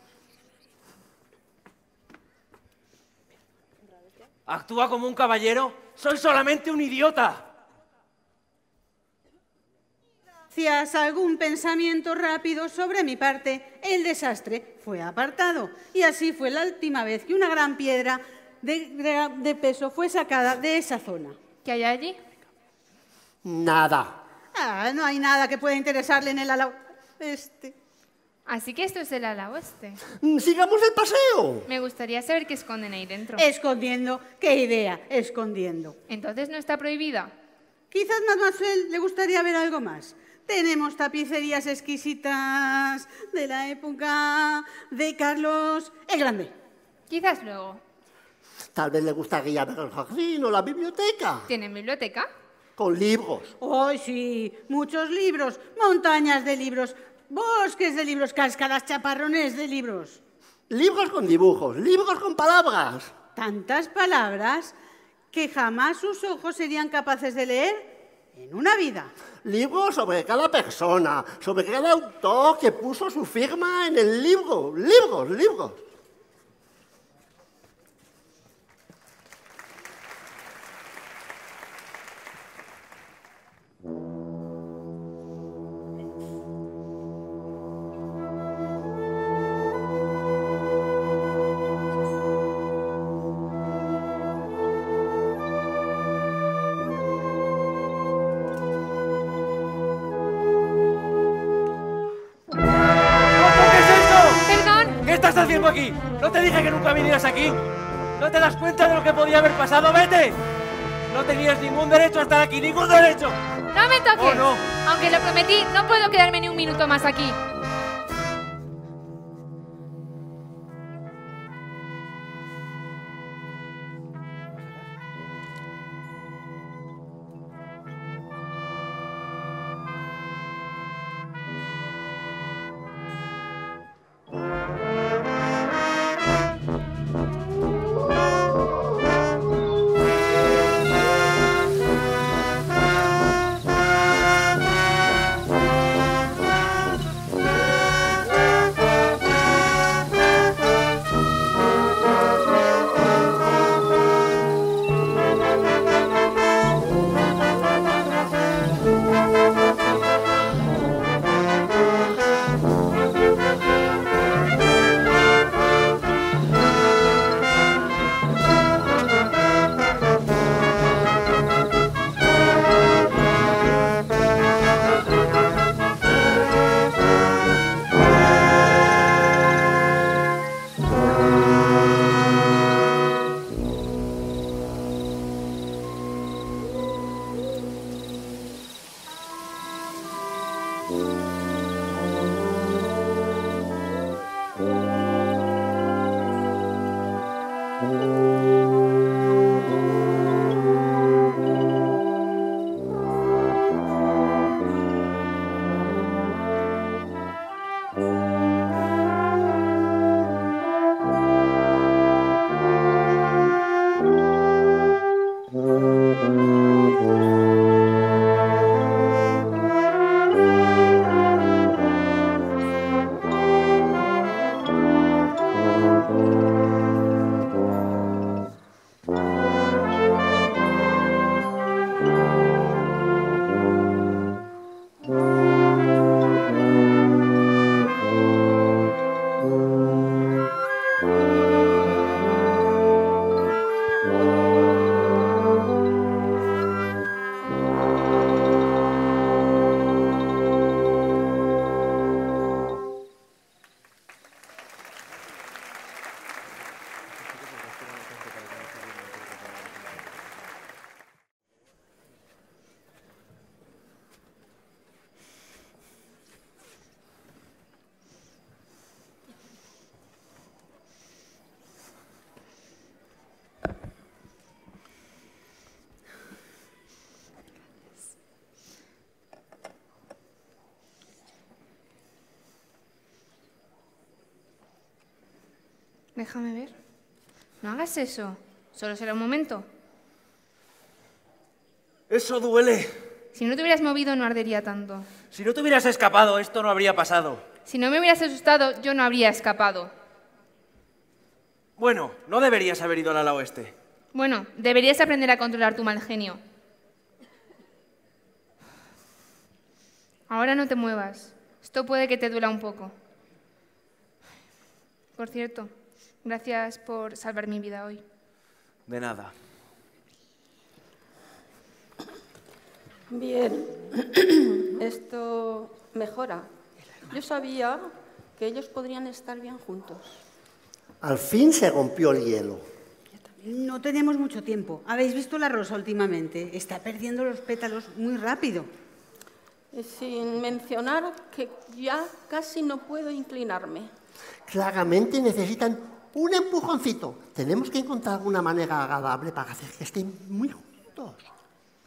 actúa como un caballero, soy solamente un idiota. Gracias a algún pensamiento rápido sobre mi parte, el desastre fue apartado. Y así fue la última vez que una gran piedra de, de- de peso fue sacada de esa zona. ¿Qué hay allí? Nada. Ah, no hay nada que pueda interesarle en el ala este. Así que esto es el ala oeste. Mm, Sigamos el paseo. Me gustaría saber qué esconden ahí dentro. Escondiendo, qué idea, escondiendo. Entonces no está prohibida. Quizás Mademoiselle le gustaría ver algo más. Tenemos tapicerías exquisitas de la época de Carlos el Grande. Quizás luego. Tal vez le gustaría ver el jardín o la biblioteca. ¿Tienen biblioteca? Con libros. ¡Ay, sí! Muchos libros, montañas de libros, bosques de libros, cascadas, chaparrones de libros. Libros con dibujos, libros con palabras. Tantas palabras que jamás sus ojos serían capaces de leer en una vida. Libros sobre cada persona, sobre cada autor que puso su firma en el libro. Libros, libros. Vinieras aquí? ¿No te das cuenta de lo que podía haber pasado? ¡Vete! No tenías ningún derecho a estar aquí, ningún derecho. No me toques. Oh, no. Aunque lo prometí, no puedo quedarme ni un minuto más aquí. Déjame ver. No hagas eso. Solo será un momento. Eso duele. Si no te hubieras movido, no ardería tanto. Si no te hubieras escapado, esto no habría pasado. Si no me hubieras asustado, yo no habría escapado. Bueno, no deberías haber ido al ala oeste. Bueno, deberías aprender a controlar tu mal genio. Ahora no te muevas. Esto puede que te duela un poco. Por cierto, gracias por salvar mi vida hoy. De nada. Bien, esto mejora. Yo sabía que ellos podrían estar bien juntos. Al fin se rompió el hielo. No tenemos mucho tiempo. ¿Habéis visto la rosa últimamente? Está perdiendo los pétalos muy rápido. Sin mencionar que ya casi no puedo inclinarme. Claramente necesitan un empujoncito. Tenemos que encontrar una manera agradable para hacer que estén muy juntos.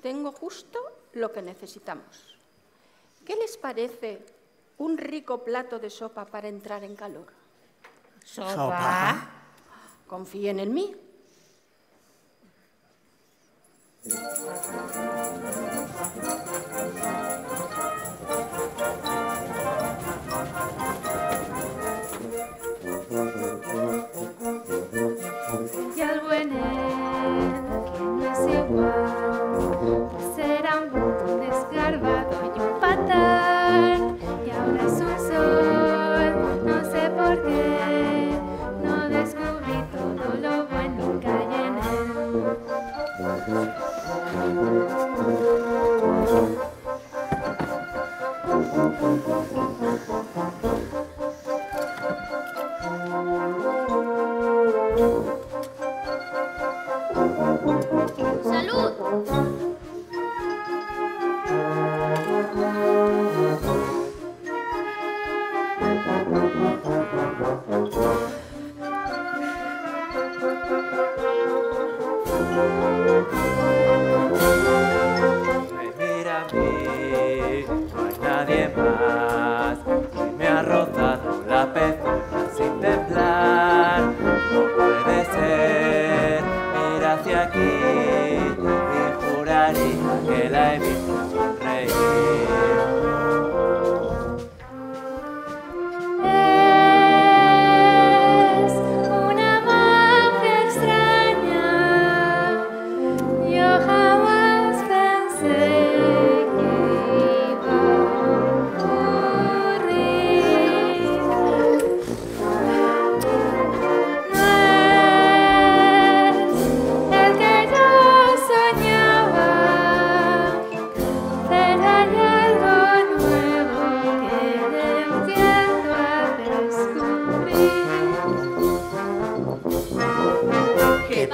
tengo justo lo que necesitamos. ¿Qué les parece un rico plato de sopa para entrar en calor? ¿Sopa? Confíen en mí.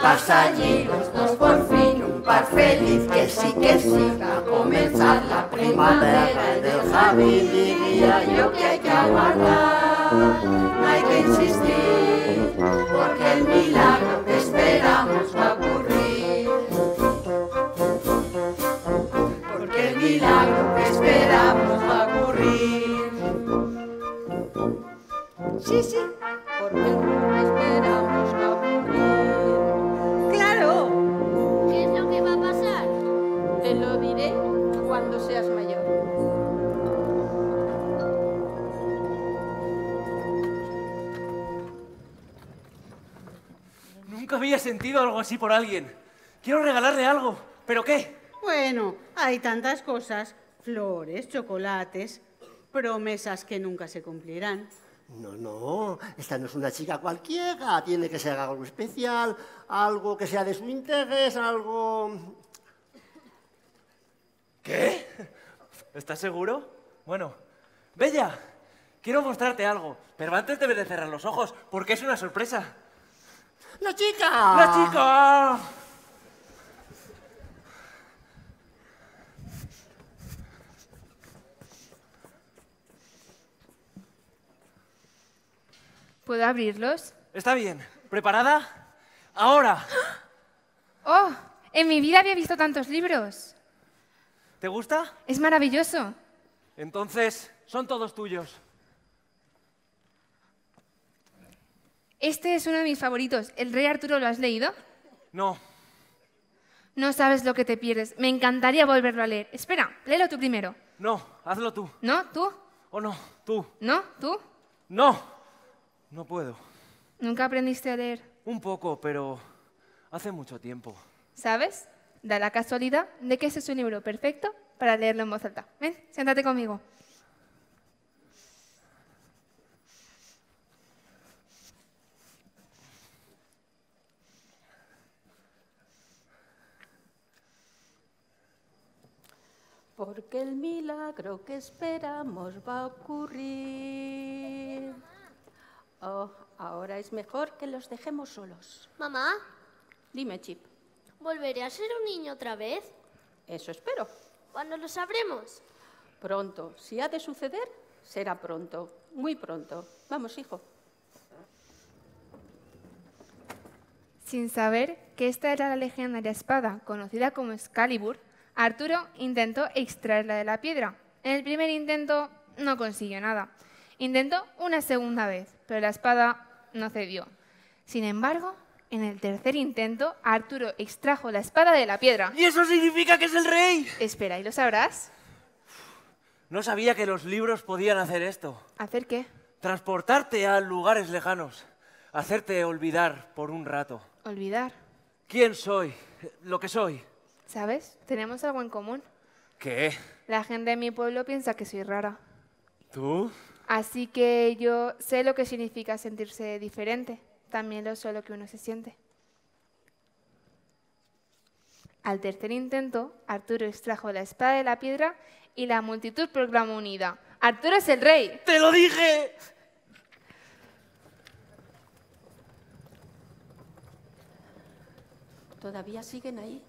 Los dos por fin, un par feliz que sí que sí va a comenzar la primavera en el jardín. Diría yo que hay que aguardar, no hay que insistir, porque el milagro que esperamos va así por alguien. Quiero regalarle algo. ¿Pero qué? Bueno, hay tantas cosas. Flores, chocolates, promesas que nunca se cumplirán. No, no, esta no es una chica cualquiera, tiene que ser algo especial, algo que sea de su interés, algo... ¿Qué? ¿Estás seguro? Bueno, Bella, quiero mostrarte algo, pero antes debes de cerrar los ojos, porque es una sorpresa. ¡La chica! ¡La chica! ¿Puedo abrirlos? Está bien. ¿Preparada? Ahora. ¡Oh! En mi vida había visto tantos libros. ¿Te gusta? Es maravilloso. Entonces, son todos tuyos. Este es uno de mis favoritos. ¿El Rey Arturo lo has leído? No. No sabes lo que te pierdes. Me encantaría volverlo a leer. Espera, léelo tú primero. No, hazlo tú. ¿No? ¿Tú? ¿O no? Tú. ¿No? ¿Tú? No. No puedo. ¿Nunca aprendiste a leer? Un poco, pero hace mucho tiempo. ¿Sabes? Da la casualidad de que este es un libro perfecto para leerlo en voz alta. Ven, siéntate conmigo. Porque el milagro que esperamos va a ocurrir. Oh, ahora es mejor que los dejemos solos. Mamá, Dime, Chip. ¿volveré a ser un niño otra vez? Eso espero. ¿Cuándo lo sabremos? Pronto. Si ha de suceder, será pronto. Muy pronto. Vamos, hijo. Sin saber que esta era la legendaria espada conocida como Excalibur, Arturo intentó extraerla de la piedra. En el primer intento no consiguió nada. Intentó una segunda vez, pero la espada no cedió. Sin embargo, en el tercer intento, Arturo extrajo la espada de la piedra. ¿Y eso significa que es el rey? Espera, ¿y lo sabrás? No sabía que los libros podían hacer esto. ¿Hacer qué? Transportarte a lugares lejanos. Hacerte olvidar por un rato. Olvidar. ¿Quién soy? Lo que soy. ¿Sabes? Tenemos algo en común. ¿Qué? La gente de mi pueblo piensa que soy rara. ¿Tú? Así que yo sé lo que significa sentirse diferente. También lo sé lo que uno se siente. Al tercer intento, Arturo extrajo la espada de la piedra y la multitud proclamó unida. ¡Arturo es el rey! ¡Te lo dije! ¿Todavía siguen ahí?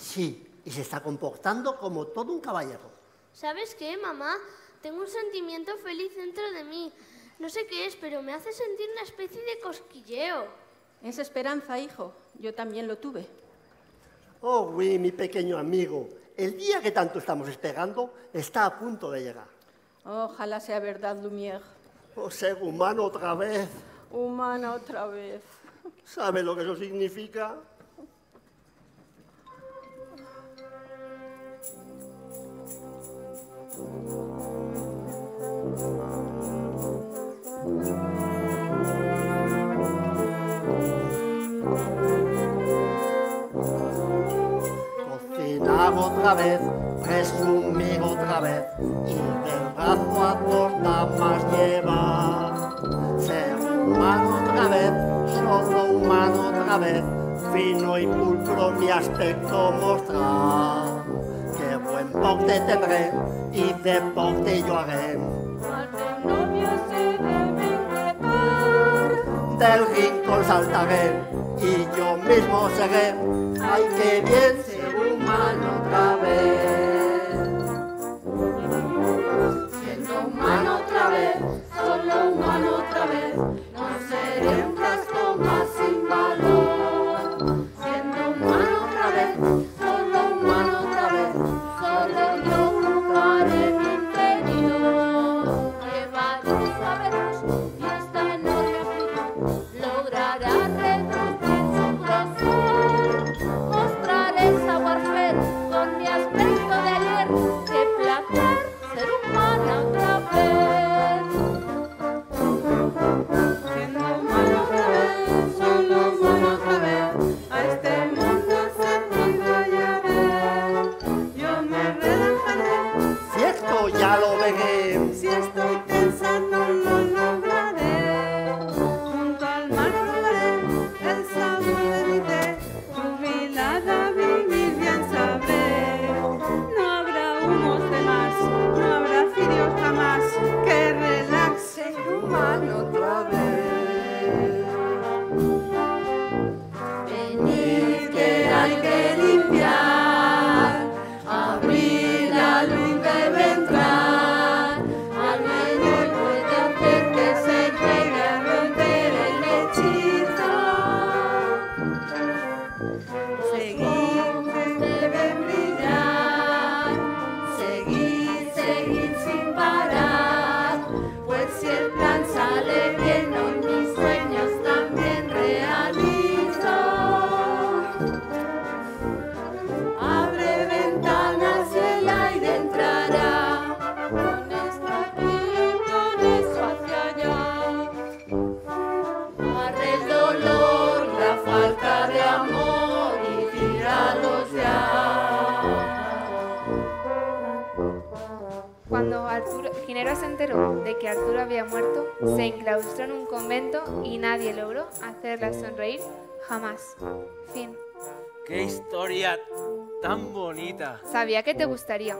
Sí, y se está comportando como todo un caballero. ¿Sabes qué, mamá? Tengo un sentimiento feliz dentro de mí. No sé qué es, pero me hace sentir una especie de cosquilleo. Es esperanza, hijo. Yo también lo tuve. Oh, oui, mi pequeño amigo. El día que tanto estamos esperando está a punto de llegar. Ojalá sea verdad, Lumière. Oh, ser humano otra vez. Humana otra vez. ¿Sabe lo que eso significa? Cocinar otra vez, presumir otra vez y del brazo a dos más llevar. Ser humano otra vez, solo humano otra vez, fino y pulcro mi aspecto mostrar. Porte tendré y deporte yo haré. Del rincón saltaré y yo mismo seré. Ay, qué bien ser humano otra vez. Siendo humano otra vez, solo humano otra vez, no seré un casco más Se enteró de que Arturo había muerto, se enclaustró en un convento y nadie logró hacerla sonreír jamás. Fin. ¡Qué historia tan bonita! Sabía que te gustaría.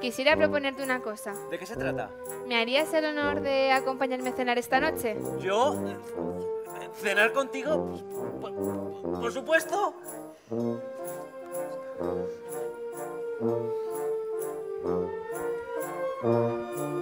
Quisiera proponerte una cosa. ¿De qué se trata? ¿Me harías el honor de acompañarme a cenar esta noche? ¿Yo? ¿Cenar contigo? Por, por supuesto. Le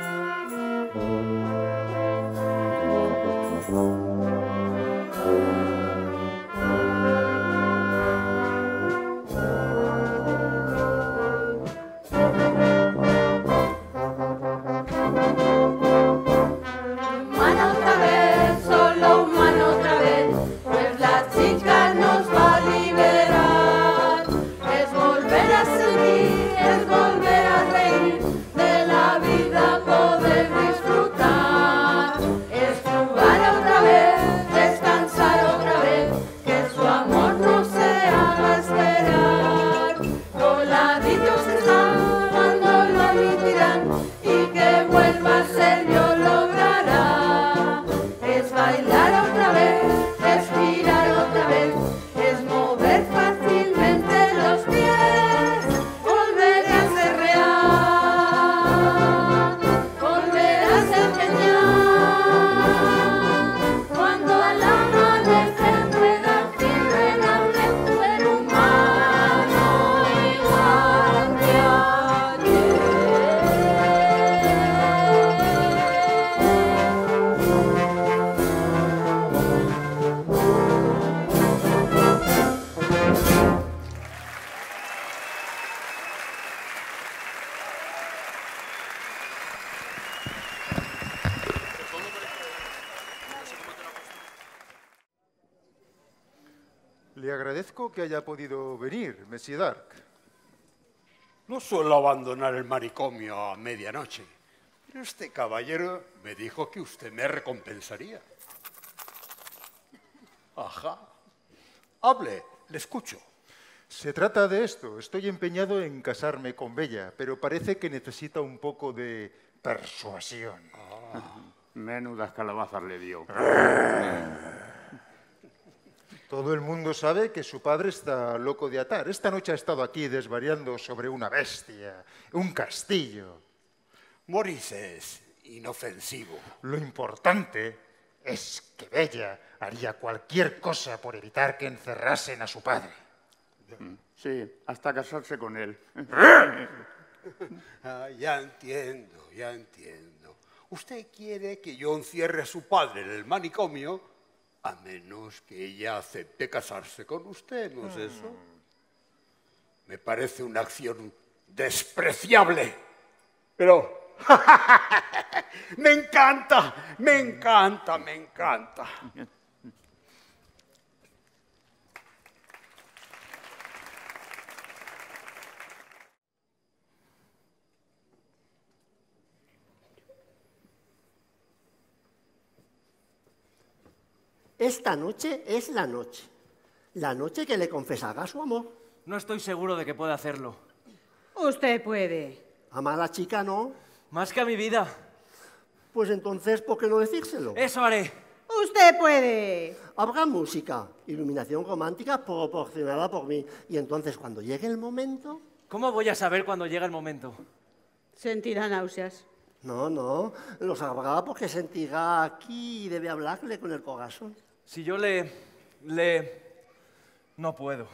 Agradezco que haya podido venir, Monsieur Dark. No suelo abandonar el manicomio a medianoche, pero este caballero me dijo que usted me recompensaría. Ajá. Hable, le escucho. Se trata de esto. Estoy empeñado en casarme con Bella, pero parece que necesita un poco de persuasión. Menudas calabazas le dio. Todo el mundo sabe que su padre está loco de atar. Esta noche ha estado aquí desvariando sobre una bestia, un castillo. Maurice es inofensivo. Lo importante es que Bella haría cualquier cosa por evitar que encerrasen a su padre. Sí, hasta casarse con él. Ah, ya entiendo, ya entiendo. Usted quiere que yo encierre a su padre en el manicomio a menos que ella acepte casarse con usted, ¿no es eso? Me parece una acción despreciable. Pero me encanta, me encanta, me encanta. Esta noche es la noche. La noche que le confesará su amor. No estoy seguro de que pueda hacerlo. Usted puede. Amar a la chica no. Más que a mi vida. Pues entonces, ¿por qué no decírselo? Eso haré. Usted puede. Habrá música, iluminación romántica proporcionada por mí. Y entonces, cuando llegue el momento... ¿Cómo voy a saber cuando llega el momento? Sentirá náuseas. No, no, lo sabrá porque sentirá aquí y debe hablarle con el corazón. Si yo le... le... no puedo.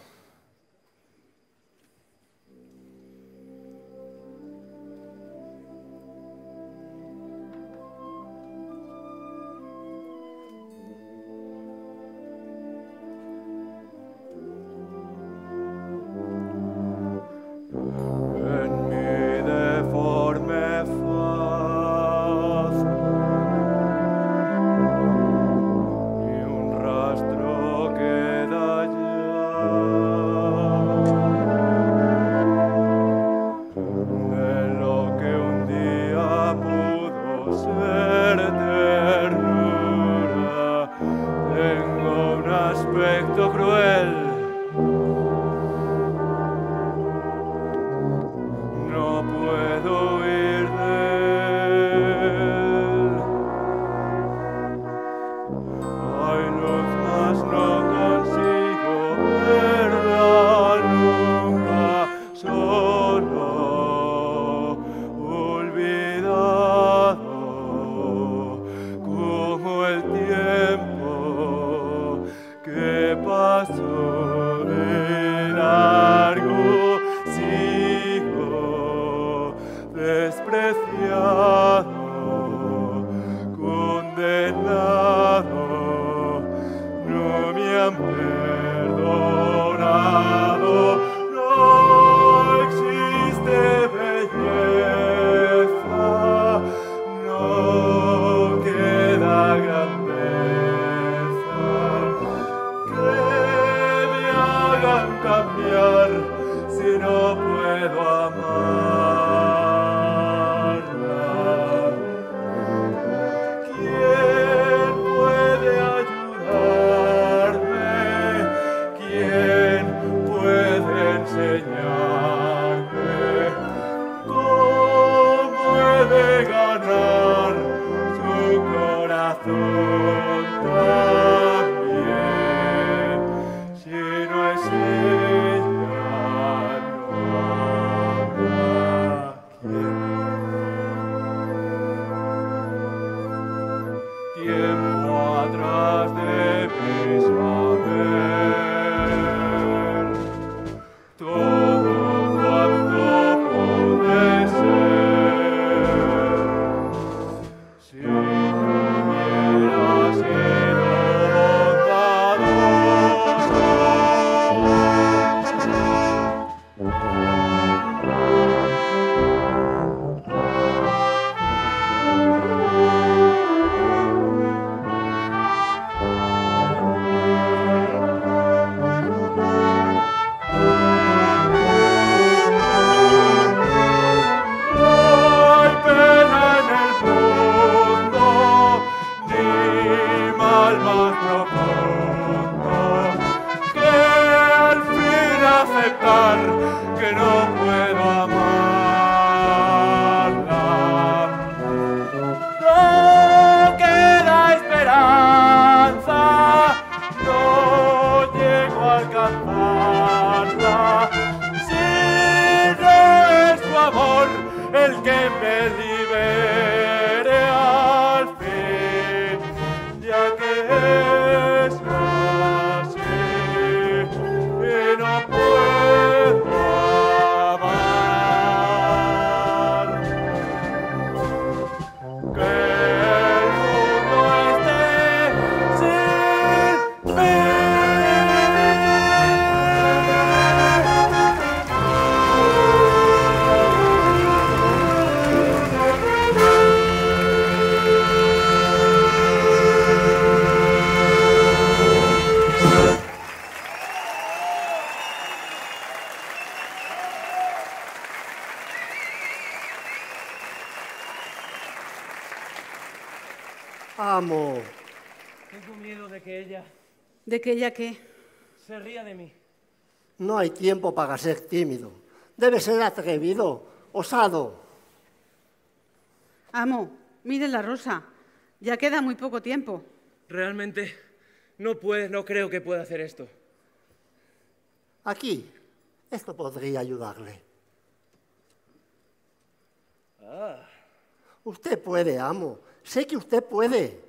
Ella qué? se ría de mí. No hay tiempo para ser tímido. Debe ser atrevido, osado. Amo, mire la rosa. Ya queda muy poco tiempo. Realmente no puede, no creo que pueda hacer esto. Aquí, esto podría ayudarle. Ah, Usted puede, amo. Sé que usted puede.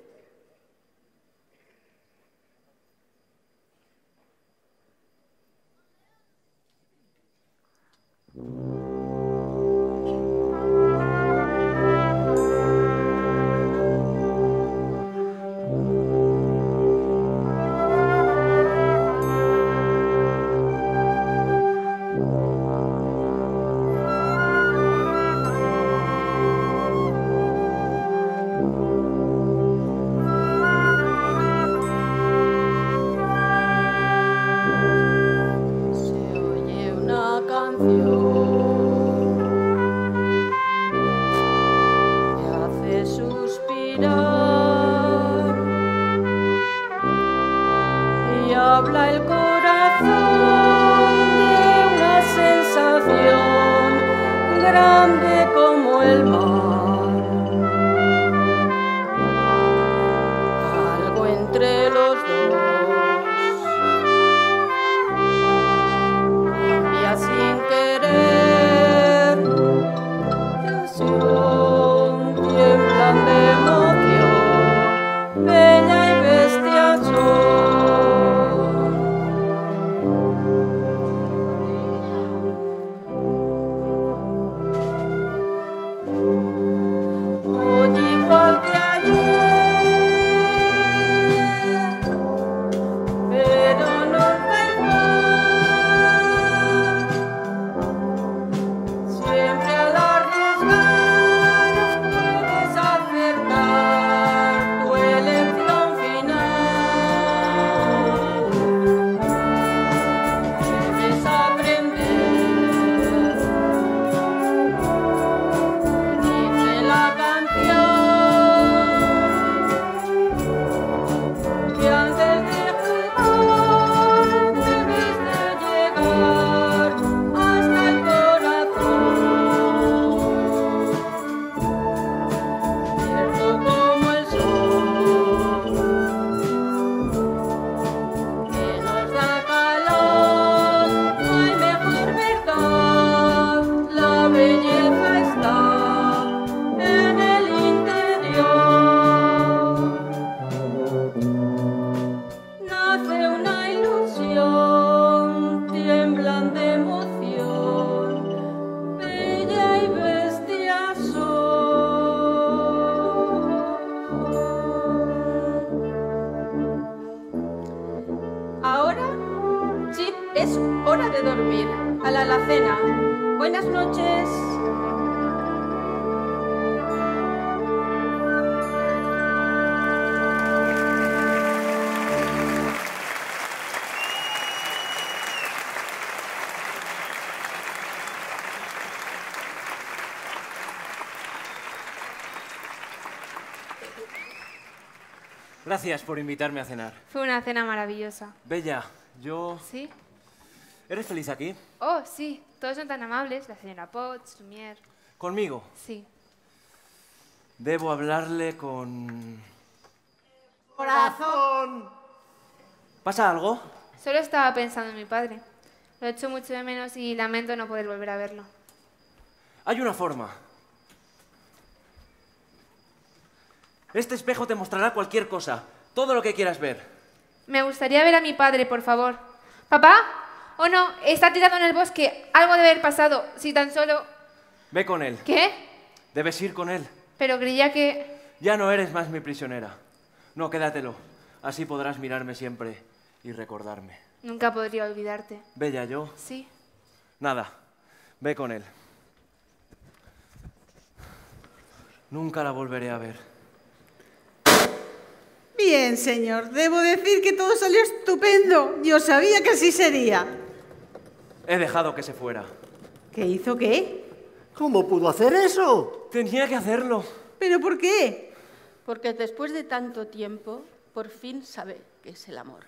Gracias por invitarme a cenar. Fue una cena maravillosa. Bella, yo... ¿Sí? ¿Eres feliz aquí? Oh, sí. Todos son tan amables. La señora Potts, Lumière. ¿Conmigo? Sí. Debo hablarle con... Corazón. ¿Pasa algo? Solo estaba pensando en mi padre. Lo echo mucho de menos y lamento no poder volver a verlo. Hay una forma. Este espejo te mostrará cualquier cosa, todo lo que quieras ver. Me gustaría ver a mi padre, por favor. ¿Papá? ¿O no? Está tirado en el bosque. Algo debe haber pasado. Si tan solo... Ve con él. ¿Qué? Debes ir con él. Pero creía que... Ya no eres más mi prisionera. No, quédatelo. Así podrás mirarme siempre y recordarme. Nunca podría olvidarte. Bella, yo. Sí. Nada. Ve con él. Nunca la volveré a ver. Bien, señor. Debo decir que todo salió estupendo. Yo sabía que así sería. He dejado que se fuera. ¿Qué hizo qué? ¿Cómo pudo hacer eso? Tenía que hacerlo. ¿Pero por qué? Porque después de tanto tiempo, por fin sabe qué es el amor.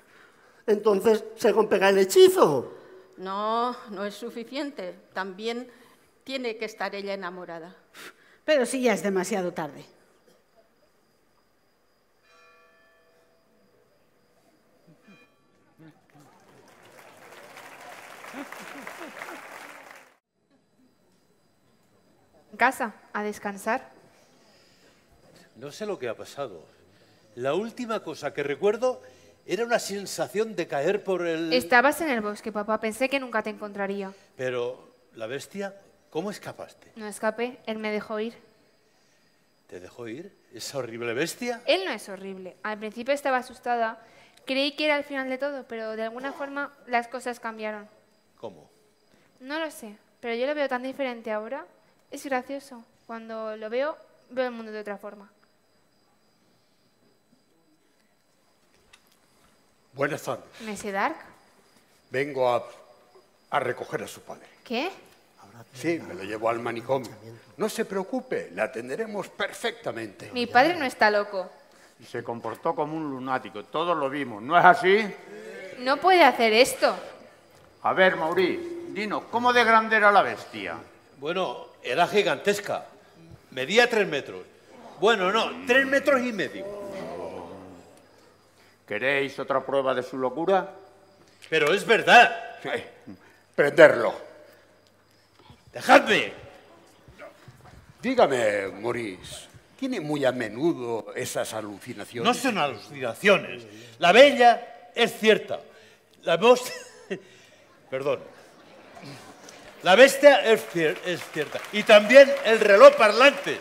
Entonces se rompega el hechizo. No, no es suficiente. También tiene que estar ella enamorada. Pero sí ya es demasiado tarde. Casa, a descansar. No sé lo que ha pasado. La última cosa que recuerdo era una sensación de caer por el... Estabas en el bosque, papá. Pensé que nunca te encontraría. Pero la bestia, ¿cómo escapaste? No escapé. Él me dejó ir. ¿Te dejó ir? ¿Esa horrible bestia? Él no es horrible. Al principio estaba asustada. Creí que era el final de todo, pero de alguna forma las cosas cambiaron. ¿Cómo? No lo sé, pero yo lo veo tan diferente ahora. Es gracioso. Cuando lo veo, veo el mundo de otra forma. Buenas tardes. ¿Messi Dark? Vengo a, a recoger a su padre. ¿Qué? Sí, me lo llevo al manicomio. No se preocupe, la atenderemos perfectamente. Mi padre no está loco. Y se comportó como un lunático. Todos lo vimos, ¿no es así? No puede hacer esto. A ver, Mauri, dinos, ¿cómo de grande era la bestia? Bueno, era gigantesca. Medía tres metros. Bueno, no, tres metros y medio. ¿Queréis otra prueba de su locura? Pero es verdad. Prenderlo. ¡Dejadme! Dígame, Maurice, ¿tiene muy a menudo esas alucinaciones? No son alucinaciones. La bella es cierta. La voz... Perdón. La bestia es, cier- es cierta. Y también el reloj parlante.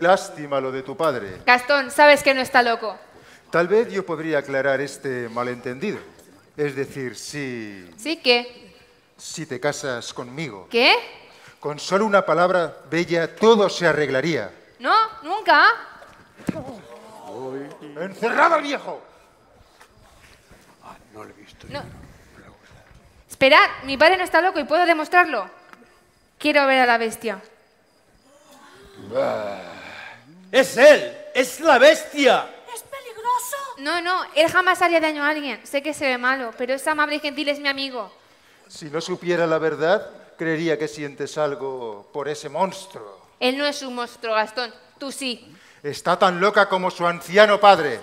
Lástima lo de tu padre. Gastón, sabes que no está loco. Tal vez yo podría aclarar este malentendido. Es decir, si, ¿Sí que? si te casas conmigo, ¿Qué? con solo una palabra bella todo se arreglaría. No, nunca. ¡Encerrado al viejo! No lo he visto. No. Esperad, mi padre no está loco y puedo demostrarlo. Quiero ver a la bestia. Es él, es la bestia. ¡Es peligroso! No, no, él jamás haría daño a alguien. Sé que se ve malo, pero es amable y gentil, es mi amigo. Si no supiera la verdad, creería que sientes algo por ese monstruo. Él no es un monstruo, Gastón. Tú sí. Está tan loca como su anciano padre.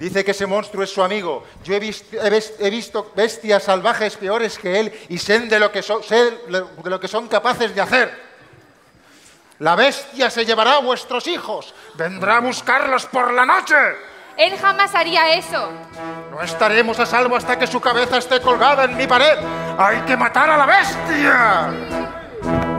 Dice que ese monstruo es su amigo. Yo he, visto bestias salvajes peores que él y sé de lo que, so- sé de lo que son capaces de hacer. La bestia se llevará a vuestros hijos. Vendrá a buscarlos por la noche. Él jamás haría eso. No estaremos a salvo hasta que su cabeza esté colgada en mi pared. ¡Hay que matar a la bestia!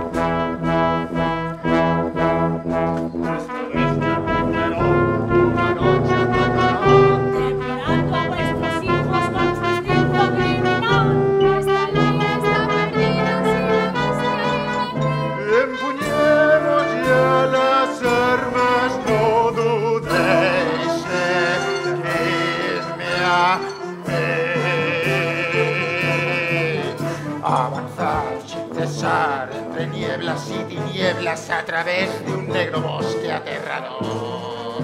Nieblas y tinieblas a través de un negro bosque aterrador.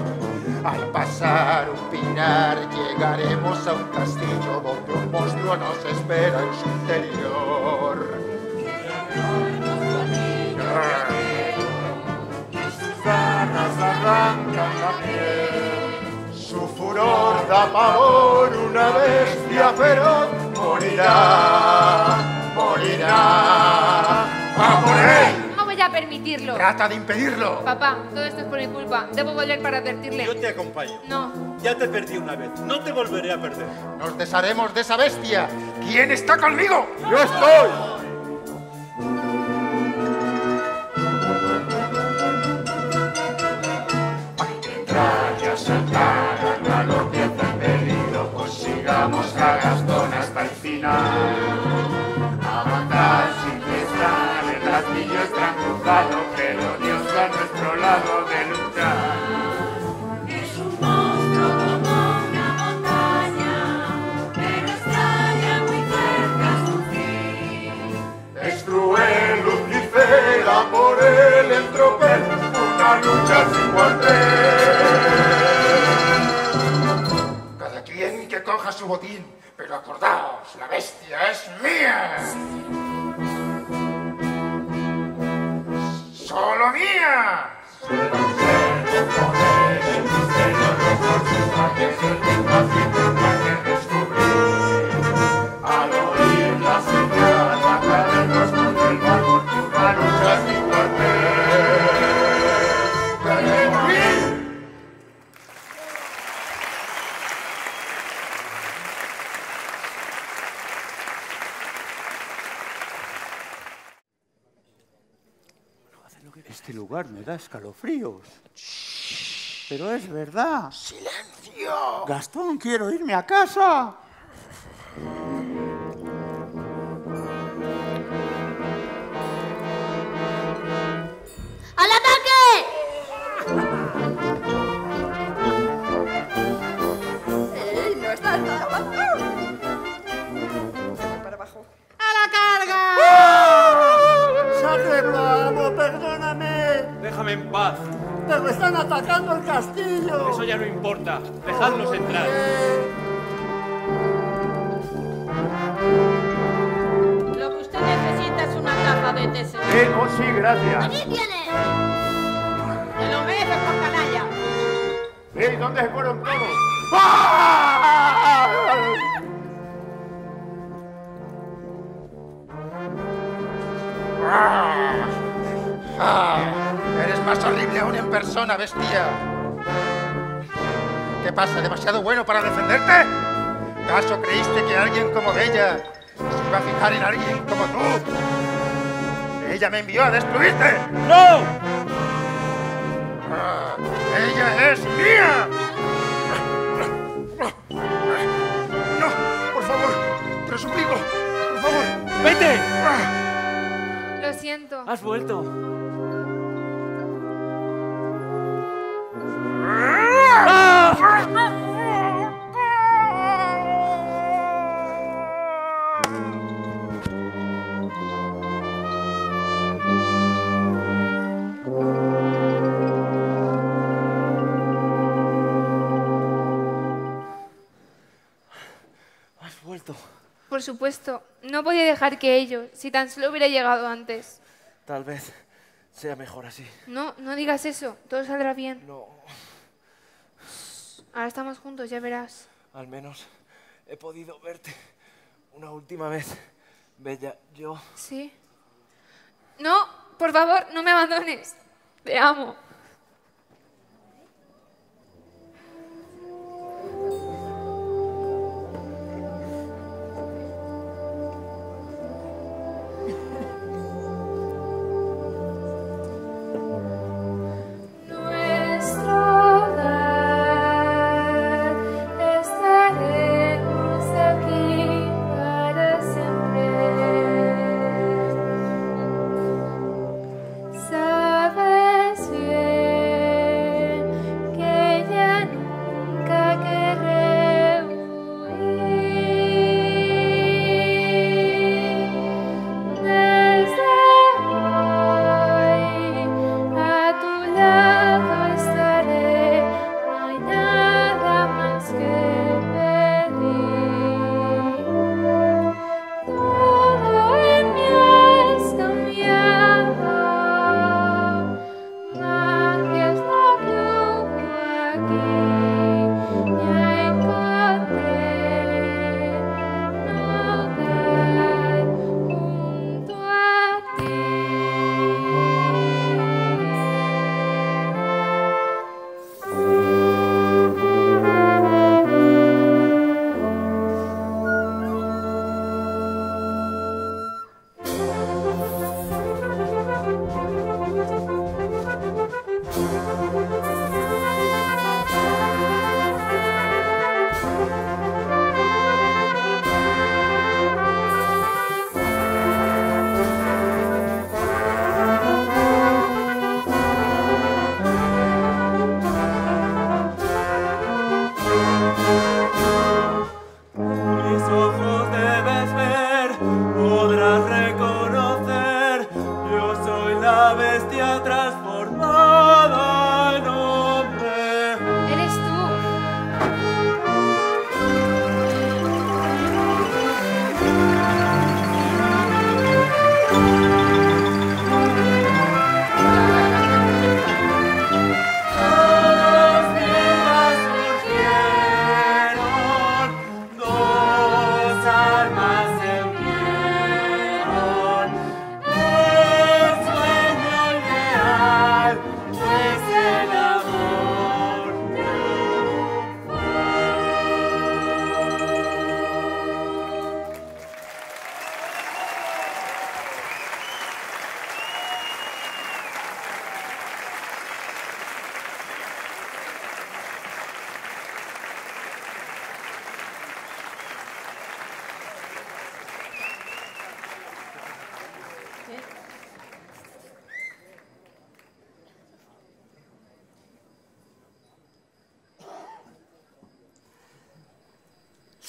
Al pasar un pinar llegaremos a un castillo donde un monstruo nos espera en su interior. Garras arrancan la piel, su furor da pavor, una bestia feroz morirá, morirá. ¡A por él! No voy a permitirlo. Trata de impedirlo. Papá, todo esto es por mi culpa. Debo volver para advertirle. Yo te acompaño. No. Ya te perdí una vez. No te volveré a perder. Nos desharemos de esa bestia. ¿Quién está conmigo? ¡Yo estoy! Ya saltar a lo que está en peligro, pues sigamos a Gastón hasta el final. Pero Dios a nuestro lado de luchar. Es un monstruo como una montaña, pero extraña muy cerca su fin. Es cruel Lucifer, a por él en tropel, una lucha sin cuartel. Cada quien que coja su botín, pero acordaos, la bestia es mía. ¡Solo mía! Al lugar me da escalofríos. Pero es verdad. ¡Silencio! Gastón, quiero irme a casa. Déjame en paz. ¡Pero están atacando el castillo! Eso ya no importa. Dejadlos entrar. Lo que usted necesita es una taza de té seco. Eh, oh, sí, gracias. ¡Aquí tiene! Te lo mereces por canalla. Ey, ¿dónde se fueron todos? Ah, eres más horrible aún en persona, bestia. ¿Qué pasa? ¿Demasiado bueno para defenderte? ¿Acaso creíste que alguien como Bella se iba a fijar en alguien como tú? Ella me envió a destruirte. ¡No! Ah, ella es mía. No, por favor, te lo suplico, por favor. ¡Vete! Lo siento. Has vuelto. Supuesto, no podía dejar que ellos, si tan solo hubiera llegado antes. Tal vez sea mejor así. No, no digas eso, todo saldrá bien. No, Ahora estamos juntos, ya verás. al menos he podido verte una última vez. Bella, yo... ¿Sí? No, por favor, no me abandones. Te amo.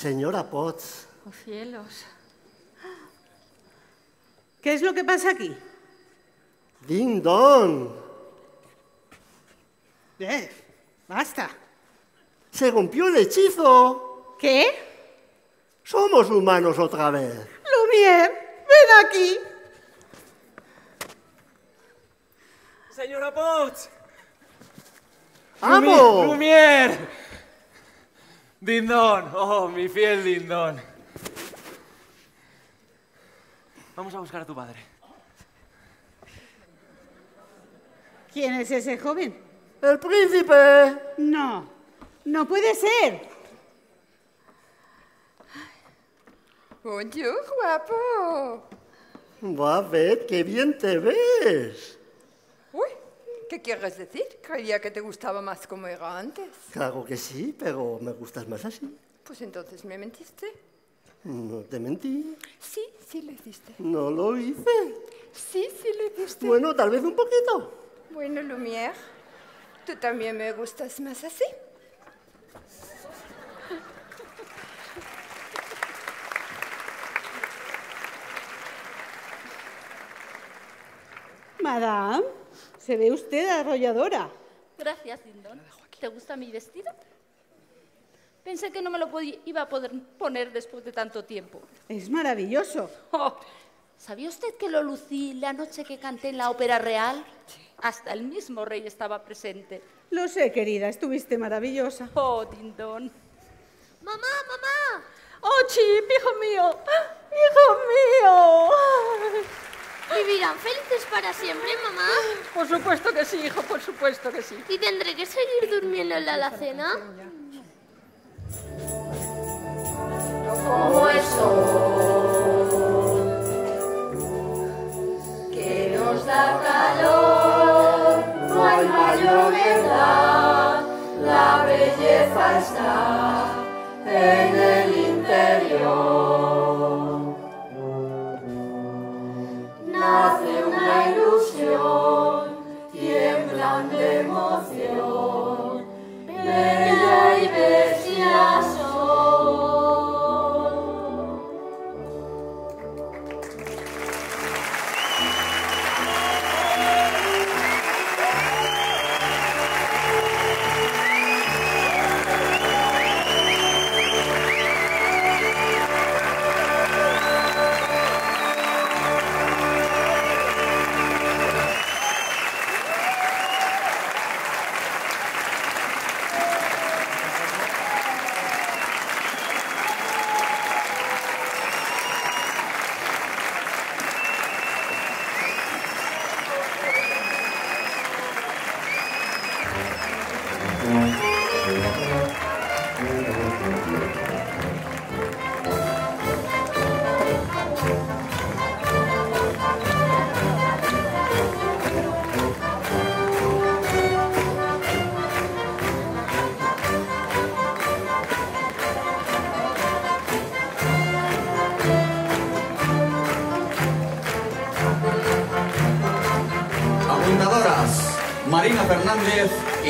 Señora Potts, Oh cielos. ¿Qué es lo que pasa aquí? ding dong. Eh, basta. Se rompió el hechizo. ¿Qué? Somos humanos otra vez. Lumière, ven aquí. Señora Potts. ¡Amo! Lumi- Lumière. Dindón. Oh, mi fiel Dindón. Vamos a buscar a tu padre. ¿Quién es ese joven? El príncipe. No, no puede ser. Bonjour, guapo. Va, Beth, qué bien te ves. ¿Qué quieres decir? Creía que te gustaba más como era antes. Claro que sí, pero me gustas más así. Pues entonces me mentiste. No te mentí. Sí, sí lo hiciste. No lo hice. Sí, sí lo hiciste. Bueno, tal vez un poquito. Bueno, Lumière, tú también me gustas más así. Madame, se ve usted arrolladora. Gracias, Dindón. ¿Te gusta mi vestido? Pensé que no me lo iba a poder poner después de tanto tiempo. Es maravilloso. Oh, ¿Sabía usted que lo lucí la noche que canté en la Ópera Real? Hasta el mismo rey estaba presente. Lo sé, querida, estuviste maravillosa. Oh, Dindón. Mamá, mamá. Oh, Chip, hijo mío. Hijo mío. ¿Vivirán felices para siempre, mamá? Por supuesto que sí, hijo, por supuesto que sí. ¿Y tendré que seguir durmiendo en la alacena? Como el sol que nos da calor, no hay mayor verdad, la belleza está en el interior. Nace una ilusión, tiemblan de emoción, bella y bestia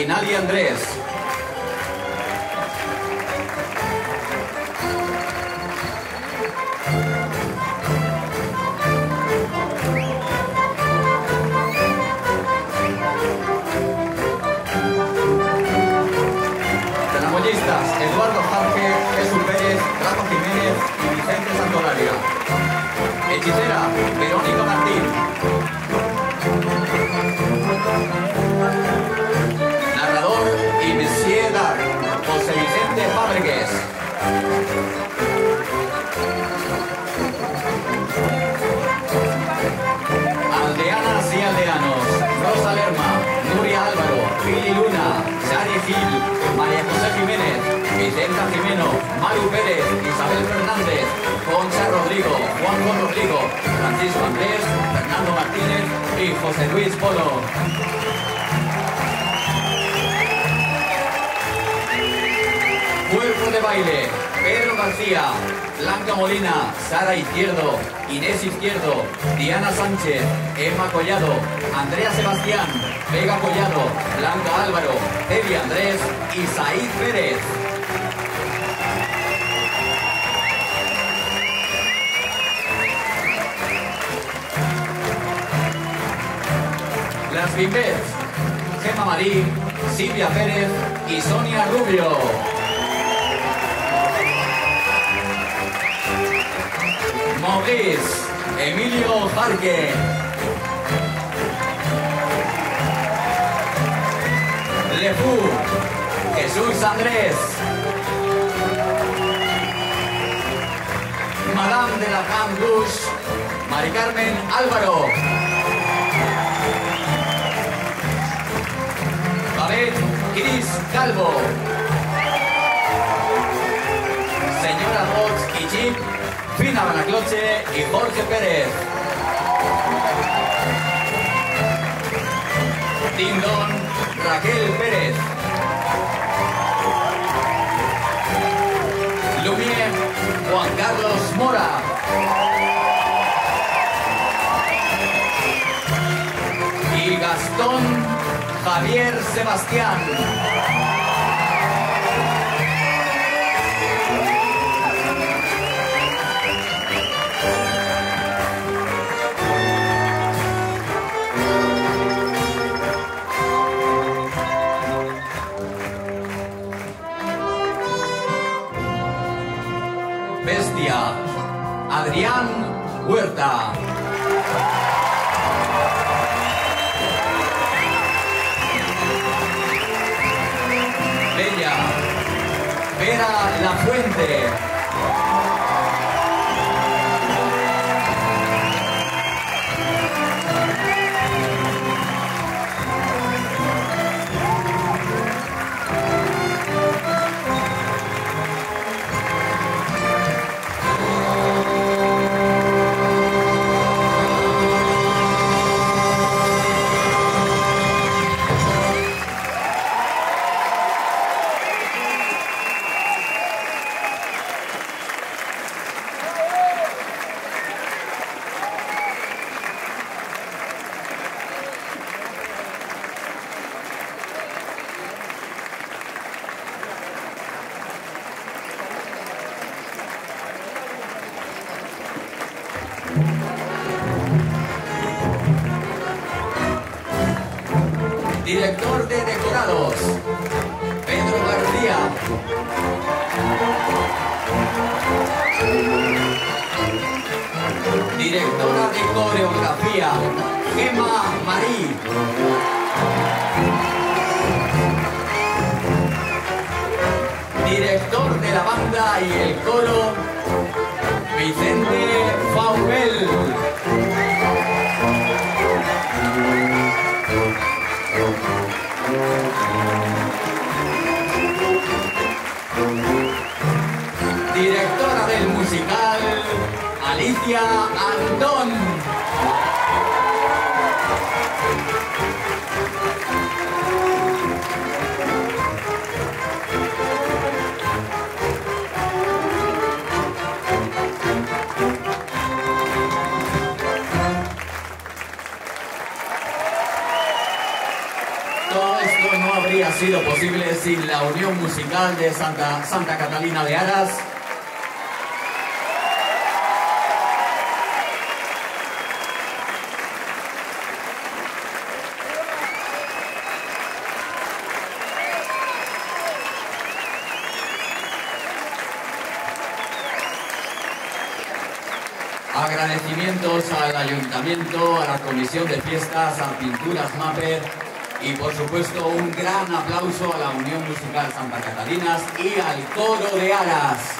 Nadia Andrés. a la Comisión de Fiestas, a Pinturas Mapper y por supuesto un gran aplauso a la Unión Musical Santa Catalinas y al Coro de Aras.